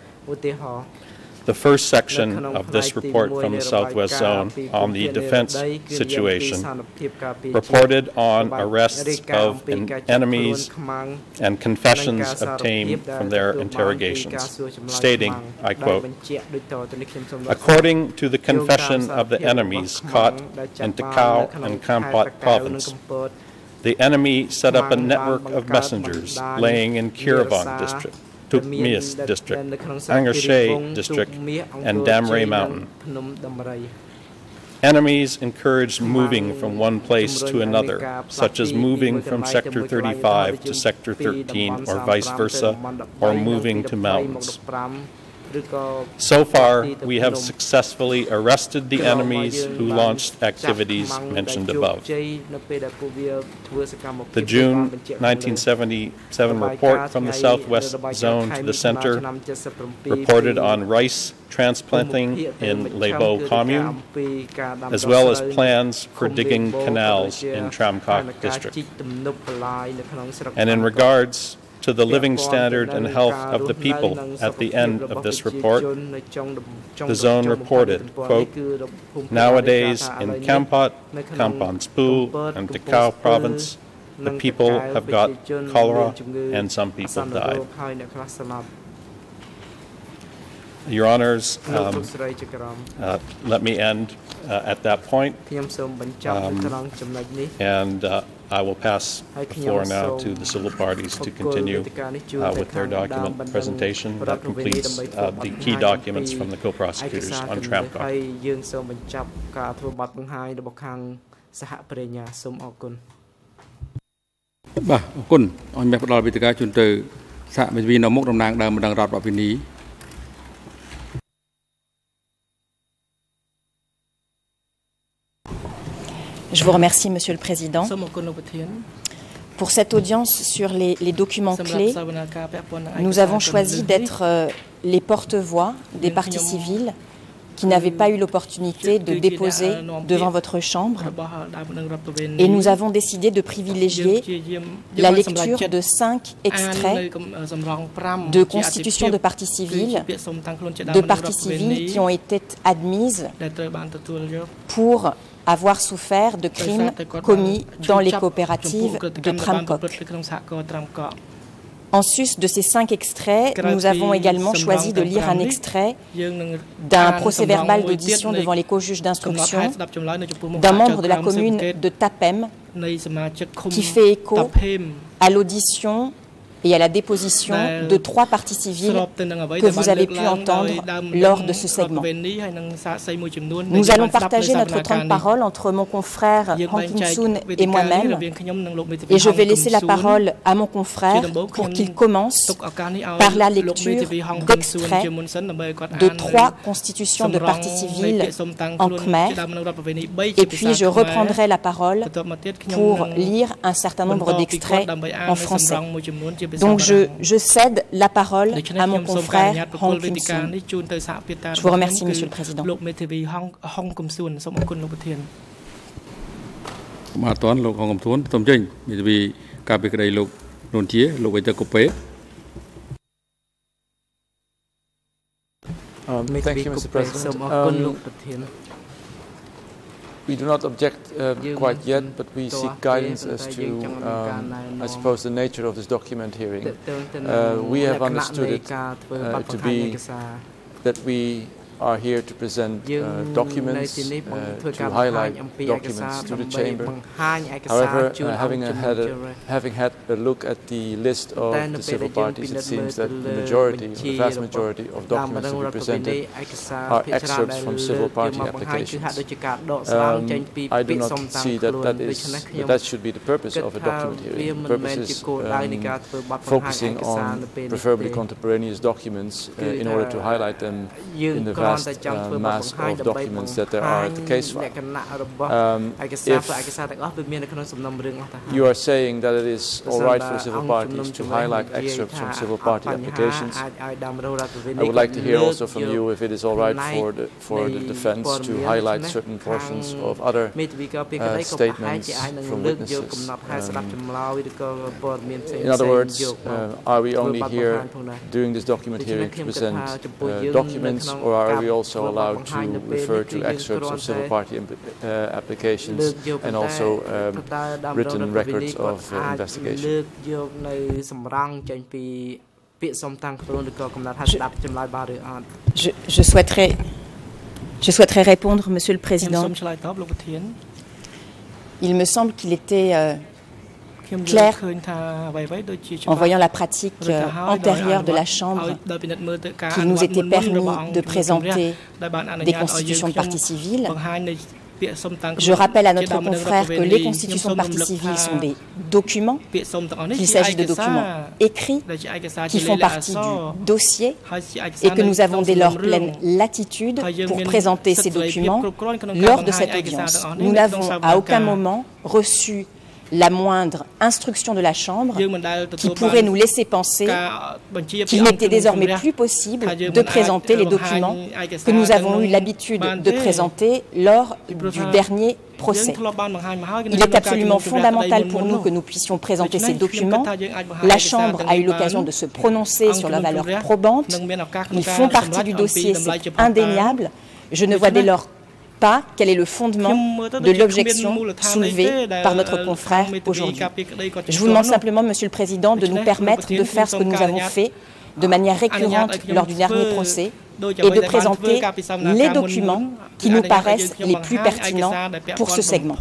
the first section of this report from the Southwest Zone on the defense situation. reported on arrests of en- enemies and confessions obtained from their interrogations, stating, I quote, According to the confession of the enemies caught in Takeo and Kampot province, the enemy set up a network of messengers laying in Kirivong district, Tukmias district, Angkor Chey district, and Damray Mountain. Enemies encouraged moving from one place to another, such as moving from Sector 35 to Sector 13 or vice versa, or moving to mountains. So far, we have successfully arrested the enemies who launched activities mentioned above. The June 1977 report from the southwest zone to the center reported on rice transplanting in Leay Bour commune, as well as plans for digging canals in Tram Kok district. And in regards to the living standard and health of the people at the end of this report, the zone reported, quote, nowadays in Kampot, Kampong Speu, and Takeo province, the people have got cholera and some people died. Your Honors, um, uh, let me end uh, at that point. ខ្ញុំសូមបញ្ចប់នៅត្រង់ចំណុចនេះ um, And uh, I will pass the floor now to the civil parties to continue uh, with their document presentation that completes uh, the key documents from the co-prosecutors on Tram Kok. ហើយយើងសូមបញ្ចប់ការធ្វើបទបង្ហាញរបស់ខាងសហប្រញ្ញាសូមអរគុណបាទអរគុណអង្គមេផ្ដល់វិទ្យាជួនទៅសហមិត្តវិនមុខតំណាងដើមម្ដងរដ្ឋបពិនី Je vous remercie, Monsieur le Président. Pour cette audience sur les, les documents clés, nous avons choisi d'être euh, les porte-voix des partis civils qui n'avaient pas eu l'opportunité de déposer devant votre Chambre. Et nous avons décidé de privilégier la lecture de cinq extraits de constitutions de partis civils, de partis civils qui ont été admises pour avoir souffert de crimes commis dans les coopératives de Tramcop. En sus de ces cinq extraits, nous avons également choisi de lire un extrait d'un procès-verbal d'audition devant les co-juges d'instruction d'un membre de la commune de Tapem qui fait écho à l'audition et à la déposition de trois parties civiles que vous avez pu entendre lors de ce segment. Nous allons partager notre temps de parole entre mon confrère Hong Kim-soon et moi-même. et je vais laisser la parole à mon confrère pour qu'il commence par la lecture d'extraits de trois constitutions de parties civiles en Khmer. Et puis je reprendrai la parole pour lire un certain nombre d'extraits en français. Donc je, je cède la parole à mon confrère Hong Je vous remercie, Monsieur le Président. We do not object uh, quite yet, but we seek guidance as to, um, I suppose, the nature of this document hearing. Uh, we have understood it uh, to be that we are here to present uh, documents, uh, to highlight documents to the chamber. However, uh, having, had a, having had a look at the list of the civil parties, it seems that the majority, the vast majority of documents to be presented are excerpts from civil party applications. Um, I do not see that that, is, that that should be the purpose of a document here. The purpose is um, focusing on preferably contemporaneous documents uh, in order to highlight them in the vast uh, mass of documents that there are at the case file. Um, if you are saying that it is all right for civil parties to highlight excerpts from civil party applications, I would like to hear also from you if it is all right for the, for the defense to highlight certain portions of other uh, statements from witnesses. Um, in other words, uh, are we only here doing this document hearing to present uh, documents or are we also allowed to refer to excerpts of civil party uh, applications and also um, written records of uh, investigation. Je, je, souhaiterais, je souhaiterais répondre, Monsieur le Président. Il me semble qu'il était euh, clair en voyant la pratique euh, antérieure de la Chambre qu'il nous était permis de présenter des constitutions de partis civils Je rappelle à notre confrère que les constitutions de partie civile sont des documents, qu'il s'agit de documents écrits qui font partie du dossier et que nous avons dès lors pleine latitude pour présenter ces documents lors de cette audience. Nous n'avons à aucun moment reçu la moindre instruction de la Chambre qui pourrait nous laisser penser qu'il n'était désormais plus possible de présenter les documents que nous avons eu l'habitude de présenter lors du dernier procès. Il est absolument fondamental pour nous que nous puissions présenter ces documents. La Chambre a eu l'occasion de se prononcer sur la valeur probante. Ils font partie du dossier, c'est indéniable. Je ne vois dès lors pas quel est le fondement de l'objection soulevée par notre confrère aujourd'hui. Je vous demande simplement, Monsieur le Président, de nous permettre de faire ce que nous avons fait de manière récurrente lors du dernier procès et de présenter les documents qui nous paraissent les plus pertinents pour ce segment.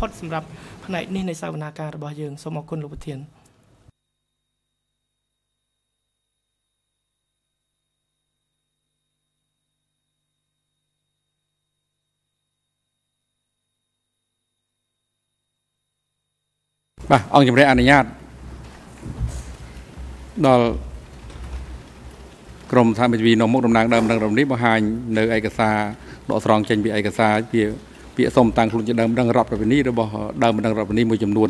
បាទអង្គជំរះអនុញ្ញាតដល់ក្រមថាមេធាវីនៅមុខតំណាងដើមដឹងរំនេះបង្ហាញនៅឯកសារដកស្រង់ចេញពីឯកសារពីពាក្យសុំតាំងខ្លួនជាដើមដឹងរដ្ឋប្រវិនីរបស់ដើមដឹងរដ្ឋប្រវិនីមួយចំនួន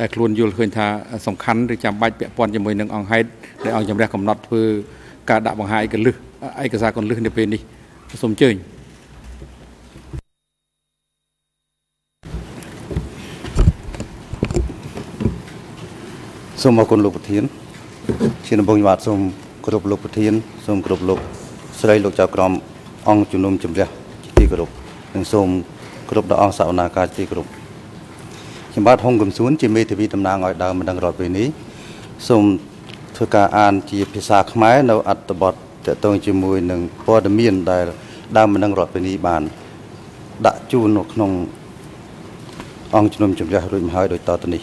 ដែលខ្លួនយល់ឃើញថាសំខាន់ឬចាំបាច់ពាក់ព័ន្ធជាមួយនឹងអង្គហេតុដែលអង្គជំរះកំណត់ធ្វើការដាក់បង្ហាញឯកលឹះឯកសារកុនលឹះនៅពេលនេះសូមអញ្ជើញ សូមអរគុណលោកប្រធានជាដំបូងខ្ញុំបាទសូមគោរពលោកប្រធានសូមគោរពលោកស្រីលោកចៅក្រមអង្គជំនុំជម្រះជាទីគោរពនិងសូមគោរពដល់អង្គសវនាការជាទីគោរពខ្ញុំបាទហុងកំសួនជាមេធាវីតំណាងឲ្យដើមម្ដងរដ្ឋពេលនេះសូមធ្វើការអានជាភាសាខ្មែរនៅអត្ថបទតកតងជាមួយនឹងព័ត៌មានដែលដើមម្ដងរដ្ឋពេលនេះបាន ដាក់ជូននៅក្នុងអង្គជំនុំជម្រះរួចមកហើយដោយតទៅនេះ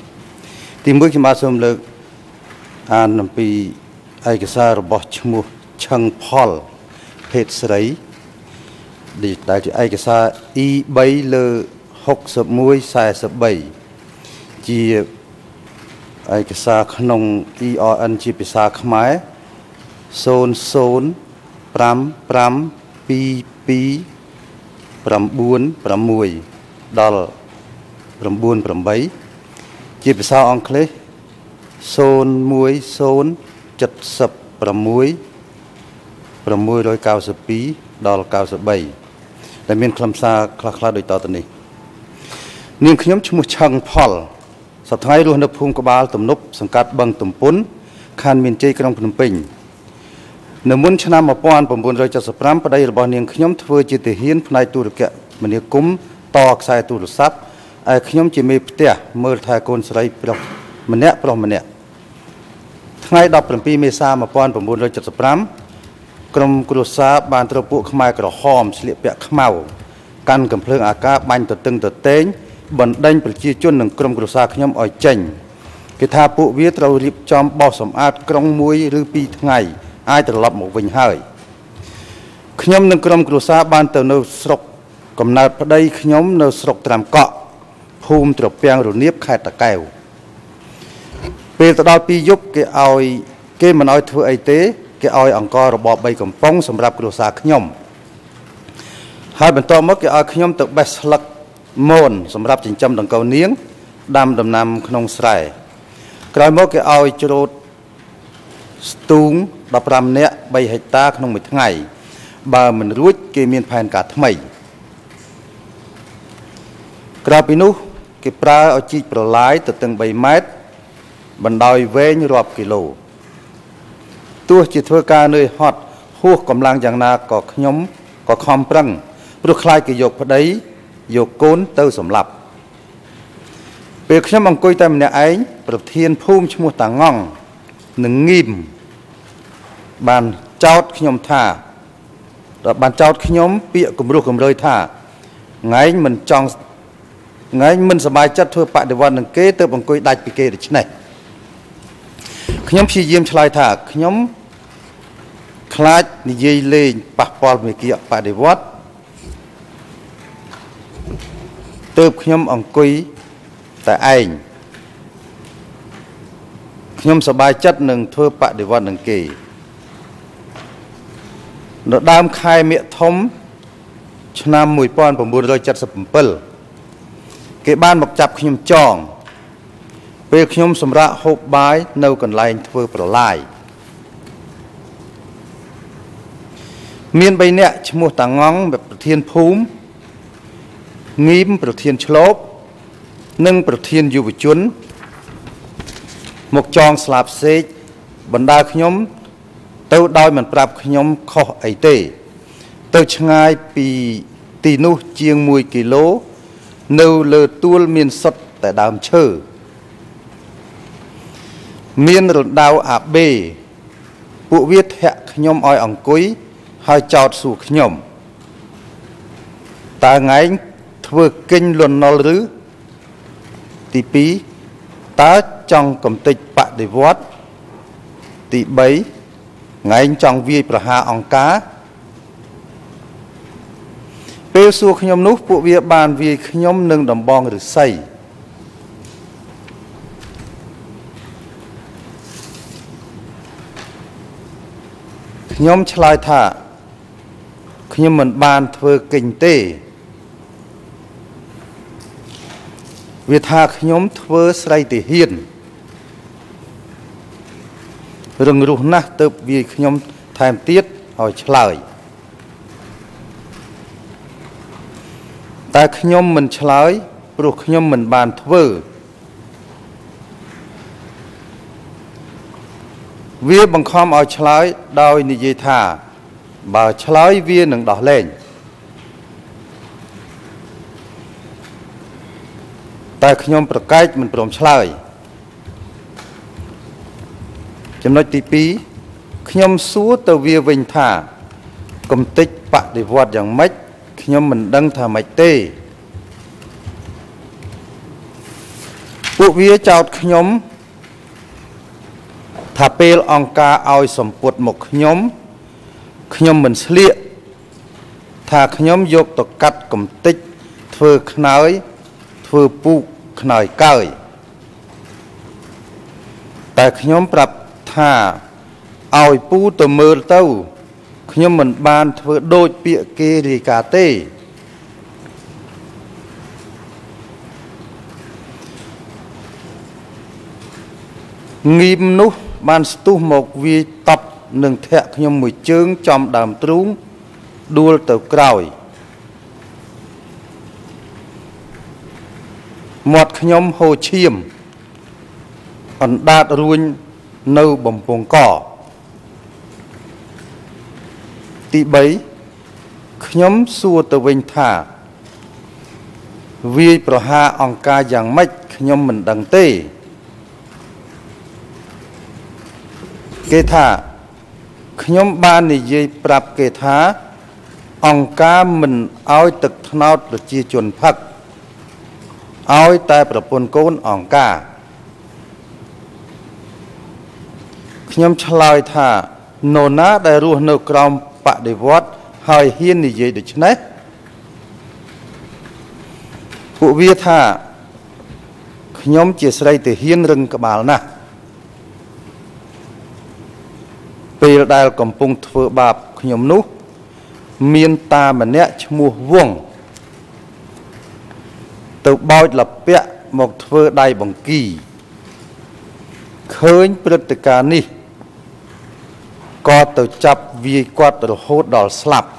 ទីមួយខ្ញុំបាទសូមលើកអានអំពីឯកសាររបស់ឈ្មោះឆឹងផលភេទស្រីដែលជាឯកសារ E3 លើ6143ជាឯកសារក្នុង ERN ជាភាសាខ្មែរ00552296ដល់98 ជាភាសាអង់គ្លេស01076 692ដល់93ដែលមានខ្លឹមសារខ្លះៗដូចតទៅនេះនាងខ្ញុំឈ្មោះឆឹងផលសប្តាហ៍រស់នៅភូមិក្បាលទំនប់សង្កាត់បឹងទំពុនខណ្ឌមានជ័យក្រុងភ្នំពេញនៅមុនឆ្នាំ1975ប្តីរបស់នាងខ្ញុំធ្វើជាទាហានផ្នែកទូរគមនាគមន៍តខ្សែទូរស័ព្ទ ឯខ្ញុំជាមេផ្ទះមើលថែកូនស្រីប្រុសម្នាក់ប្រុសម្នាក់ថ្ងៃ17មេសា1975ក្រុមគ្រួសារបានត្រូវពួកខ្មែរក្រហមស្លៀកពាក់ខ្មៅកាន់កំភ្លើងអាកាសបាញ់ទៅតឹងទៅតេងបណ្ដេញប្រជាជននិងក្រុមគ្រួសារខ្ញុំឲ្យចេញគេថាពួកវាត្រូវរៀបចំបោសសម្អាតក្រុងមួយឬពីរថ្ងៃអាចត្រឡប់មកវិញហើយខ្ញុំនិងក្រុមគ្រួសារបានទៅនៅស្រុកកំណើតប្តីខ្ញុំនៅស្រុកត្រាំកក់ ភូមិត្រពាំងរនៀបខេត្តតាកែវពេលទៅដល់2យប់គេឲ្យគេមិនឲ្យធ្វើអីទេគេឲ្យអង្គរបប3កំប៉ុងសម្រាប់គ្រួសារខ្ញុំហើយបន្ទាប់មកគេឲ្យខ្ញុំទៅបេះស្លឹកមនសម្រាប់ចិញ្ចឹមដង្កូវនាង ដាំដំណាំក្នុងស្រែក្រោយមកគេឲ្យច្រូតស្ទូង15នាក់3ហិកតាក្នុងមួយថ្ងៃ បើមិនរួច គេមានផែនការថ្មី ក្រៅពីនោះ គេប្រើឲ្យជីកប្រឡាយទៅទឹង3ម៉ែត្របណ្ដោយវែងរាប់គីឡូទោះជាធ្វើការនឿយហត់ហួសកម្លាំងយ៉ាងណាក៏ខ្ញុំក៏ខំប្រឹងព្រោះខ្លាចគេយកប្តីយកកូនទៅសម្លាប់ពេលខ្ញុំអង្គុយតែម្នាក់ឯងប្រធានភូមិឈ្មោះតាងងនឹងងីមបានចោតខ្ញុំថាបានចោតខ្ញុំពាក្យគំរោះគំរើយថាថ្ងៃមិនចង់ថ្ងៃមិនសប្បាយចិត្តធ្វើបដិវត្តនឹងគេទៅអង្គុយដាច់ពីគេដូច្នេះខ្ញុំព្យាយាមឆ្លើយថាខ្ញុំខ្លាចនិយាយលេងប៉ះពាល់មេគាបដិវត្តទើបខ្ញុំអង្គុយតែឯងខ្ញុំសប្បាយចិត្តនឹងធ្វើបដិវត្តនឹងគេនៅដើមខែមិថុនឆ្នាំ1977 គេបានមកចាប់ខ្ញុំចង ពេលខ្ញុំសម្រាប់ហូបបាយនៅកន្លែងធ្វើប្រឡាយមាន3នាក់ឈ្មោះតាងងប្រធានភូមិងីមប្រធានឆ្លូបនិងប្រធានយុវជន មកចងស្លាបសេកបណ្ដាខ្ញុំ ទៅដោយមិនប្រាប់ខ្ញុំខុសអីទេ ទៅឆ្ងាយពីទីនោះជាង1គីឡូ នៅលើទួលមានសុទ្ធតែដើមឈើមានរណ្ដៅអាបេពួកវាធាក់ខ្ញុំឲ្យអង្គុយហើយចោតសួរខ្ញុំតើថ្ងៃធ្វើកិញលន់ណុលឬទី2តើចង់កំតិចបដិវត្តទី3ថ្ងៃចង់វាយប្រហារអង្គការ ពេលសួរខ្ញុំនោះពួកវាបានវាយខ្ញុំនឹងដំបងឫស្សីខ្ញុំឆ្លើយថាខ្ញុំមិនបានធ្វើកិច្ចទេ វាថាខ្ញុំធ្វើស្រីទាហានរឹងរូសណាស់ទៅវាខ្ញុំថែមទៀតឲ្យឆ្លើយ តែខ្ញុំមិនឆ្លើយព្រោះខ្ញុំមិនបានធ្វើវាបង្ខំឲ្យឆ្លើយដោយនិយាយថា បើឆ្លើយវានឹងដោះលែងតែខ្ញុំប្រកែកមិនព្រមឆ្លើយចំណុចទី2ខ្ញុំសួរទៅវាវិញថាគំតិចបដិវត្តយ៉ាងម៉េច ខ្ញុំមិនដឹងថាម៉េចទេពួកវាចោទខ្ញុំថាពេលអង្គការឲ្យសម្ពុតមកខ្ញុំខ្ញុំមិនស្លៀកថាខ្ញុំយកទៅកាត់កំតិចធ្វើខ្នើយធ្វើពូកខ្នើយកើយតែខ្ញុំប្រាប់ថាឲ្យពូទៅមើលទៅ ខ្ញុំមិនបានធ្វើដូចពាក្យគេរាយការណ៍ទេងីមនោះបានស្ទុះមកវាយតប់នឹងធាក់ខ្ញុំមួយជើងចំដើមទ្រូងដួលទៅក្រោយមាត់ខ្ញុំហូរឈាមអណ្ដាតរួញនៅបំពង់ក ទី3ខ្ញុំសួរទៅវិញថាវាយប្រហារអង្គការយ៉ាងម៉េចខ្ញុំមិនដឹងទេគេថាខ្ញុំបាននិយាយប្រាប់គេថា អង្គការមិនអោយទឹកថ្នោតប្រជាជនផឹកអោយតែប្រពន្ធកូនអង្គការខ្ញុំឆ្លើយថានរណាដែលរស់នៅក្រោម បដិវត្តហើយហ៊ាននិយាយដូច្នេះពួកវាថាខ្ញុំជាស្រីទាហានរឹងក្បាលណាស់ពេលដែលកំពុងធ្វើបាបខ្ញុំនោះ មានតាម្នាក់ឈ្មោះវងទៅបោចលពាក់មកធ្វើដៃបង្គីឃើញព្រឹត្តិការណ៍នេះក៏ទៅចាប់ វាយគាត់រហូតដល់ស្លាប់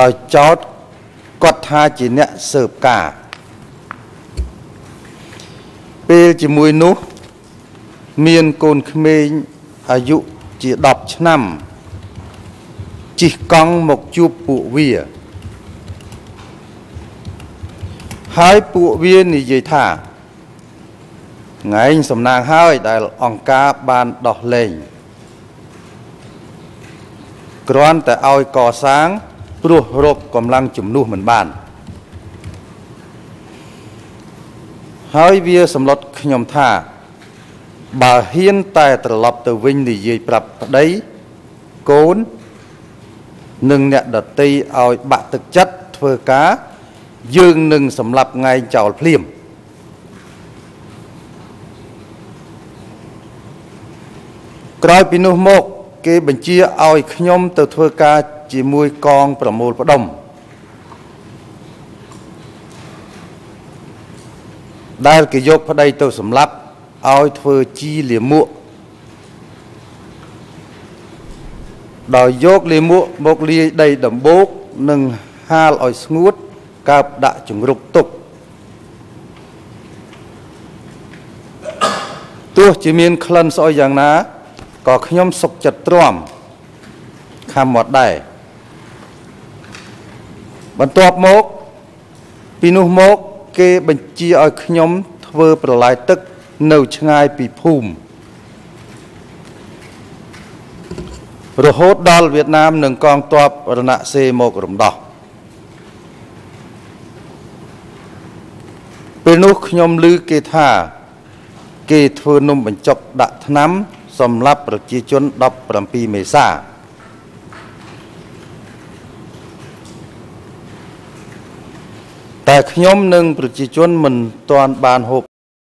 ដោយចោតគាត់ថាជាអ្នកស៊ើបការពេលជាមួយនោះមានកូនក្មេងអាយុជា10ឆ្នាំជិះកង់មកជួបពួកវា ហើយពួកវានិយាយថាថ្ងៃសំណាងហើយដែលអង្គការបានដោះលែង គ្រាន់តែឲ្យកសាងព្រោះរកកម្លាំងជំនួសមិនបាន ហើយវាសម្លុតខ្ញុំថា បើហ៊ានតែត្រឡប់ទៅវិញនិយាយប្រាប់ប្តីកូននិងអ្នកដតីឲ្យបាក់ទឹកចិត្តធ្វើការ យើងនឹងសម្លាប់ថ្ងៃចោលភ្លាមក្រោយពីនោះមក គេបញ្ជាឲ្យខ្ញុំទៅធ្វើការជាមួយកងប្រមូលផ្ដុំដែលគេយកប្តីទៅសម្លាប់ឲ្យធ្វើជីលាមកដោយយកលាមកមកលាយដីដំបូកនិងហាលឲ្យស្ងួតកើបដាក់ជំរុកទុកទោះជាមានក្លិនស្អុយយ៉ាងណា ក៏ខ្ញុំសុខចិត្តទ្រាំខំមកដែរបន្ទាប់មក ពីនោះមក គេបញ្ជាឲ្យខ្ញុំធ្វើប្រឡាយទឹកនៅឆ្ងាយពីភូមិរហូតដល់វៀតណាមនិងកងទ័ពរណសេមករំដោះពេលនោះខ្ញុំឮគេថា គេធ្វើនំបញ្ចុកដាក់ថ្នាំ សម្រាប់ប្រជាជន17មេសាតែខ្ញុំនិងប្រជាជនមិនទាន់បានហូប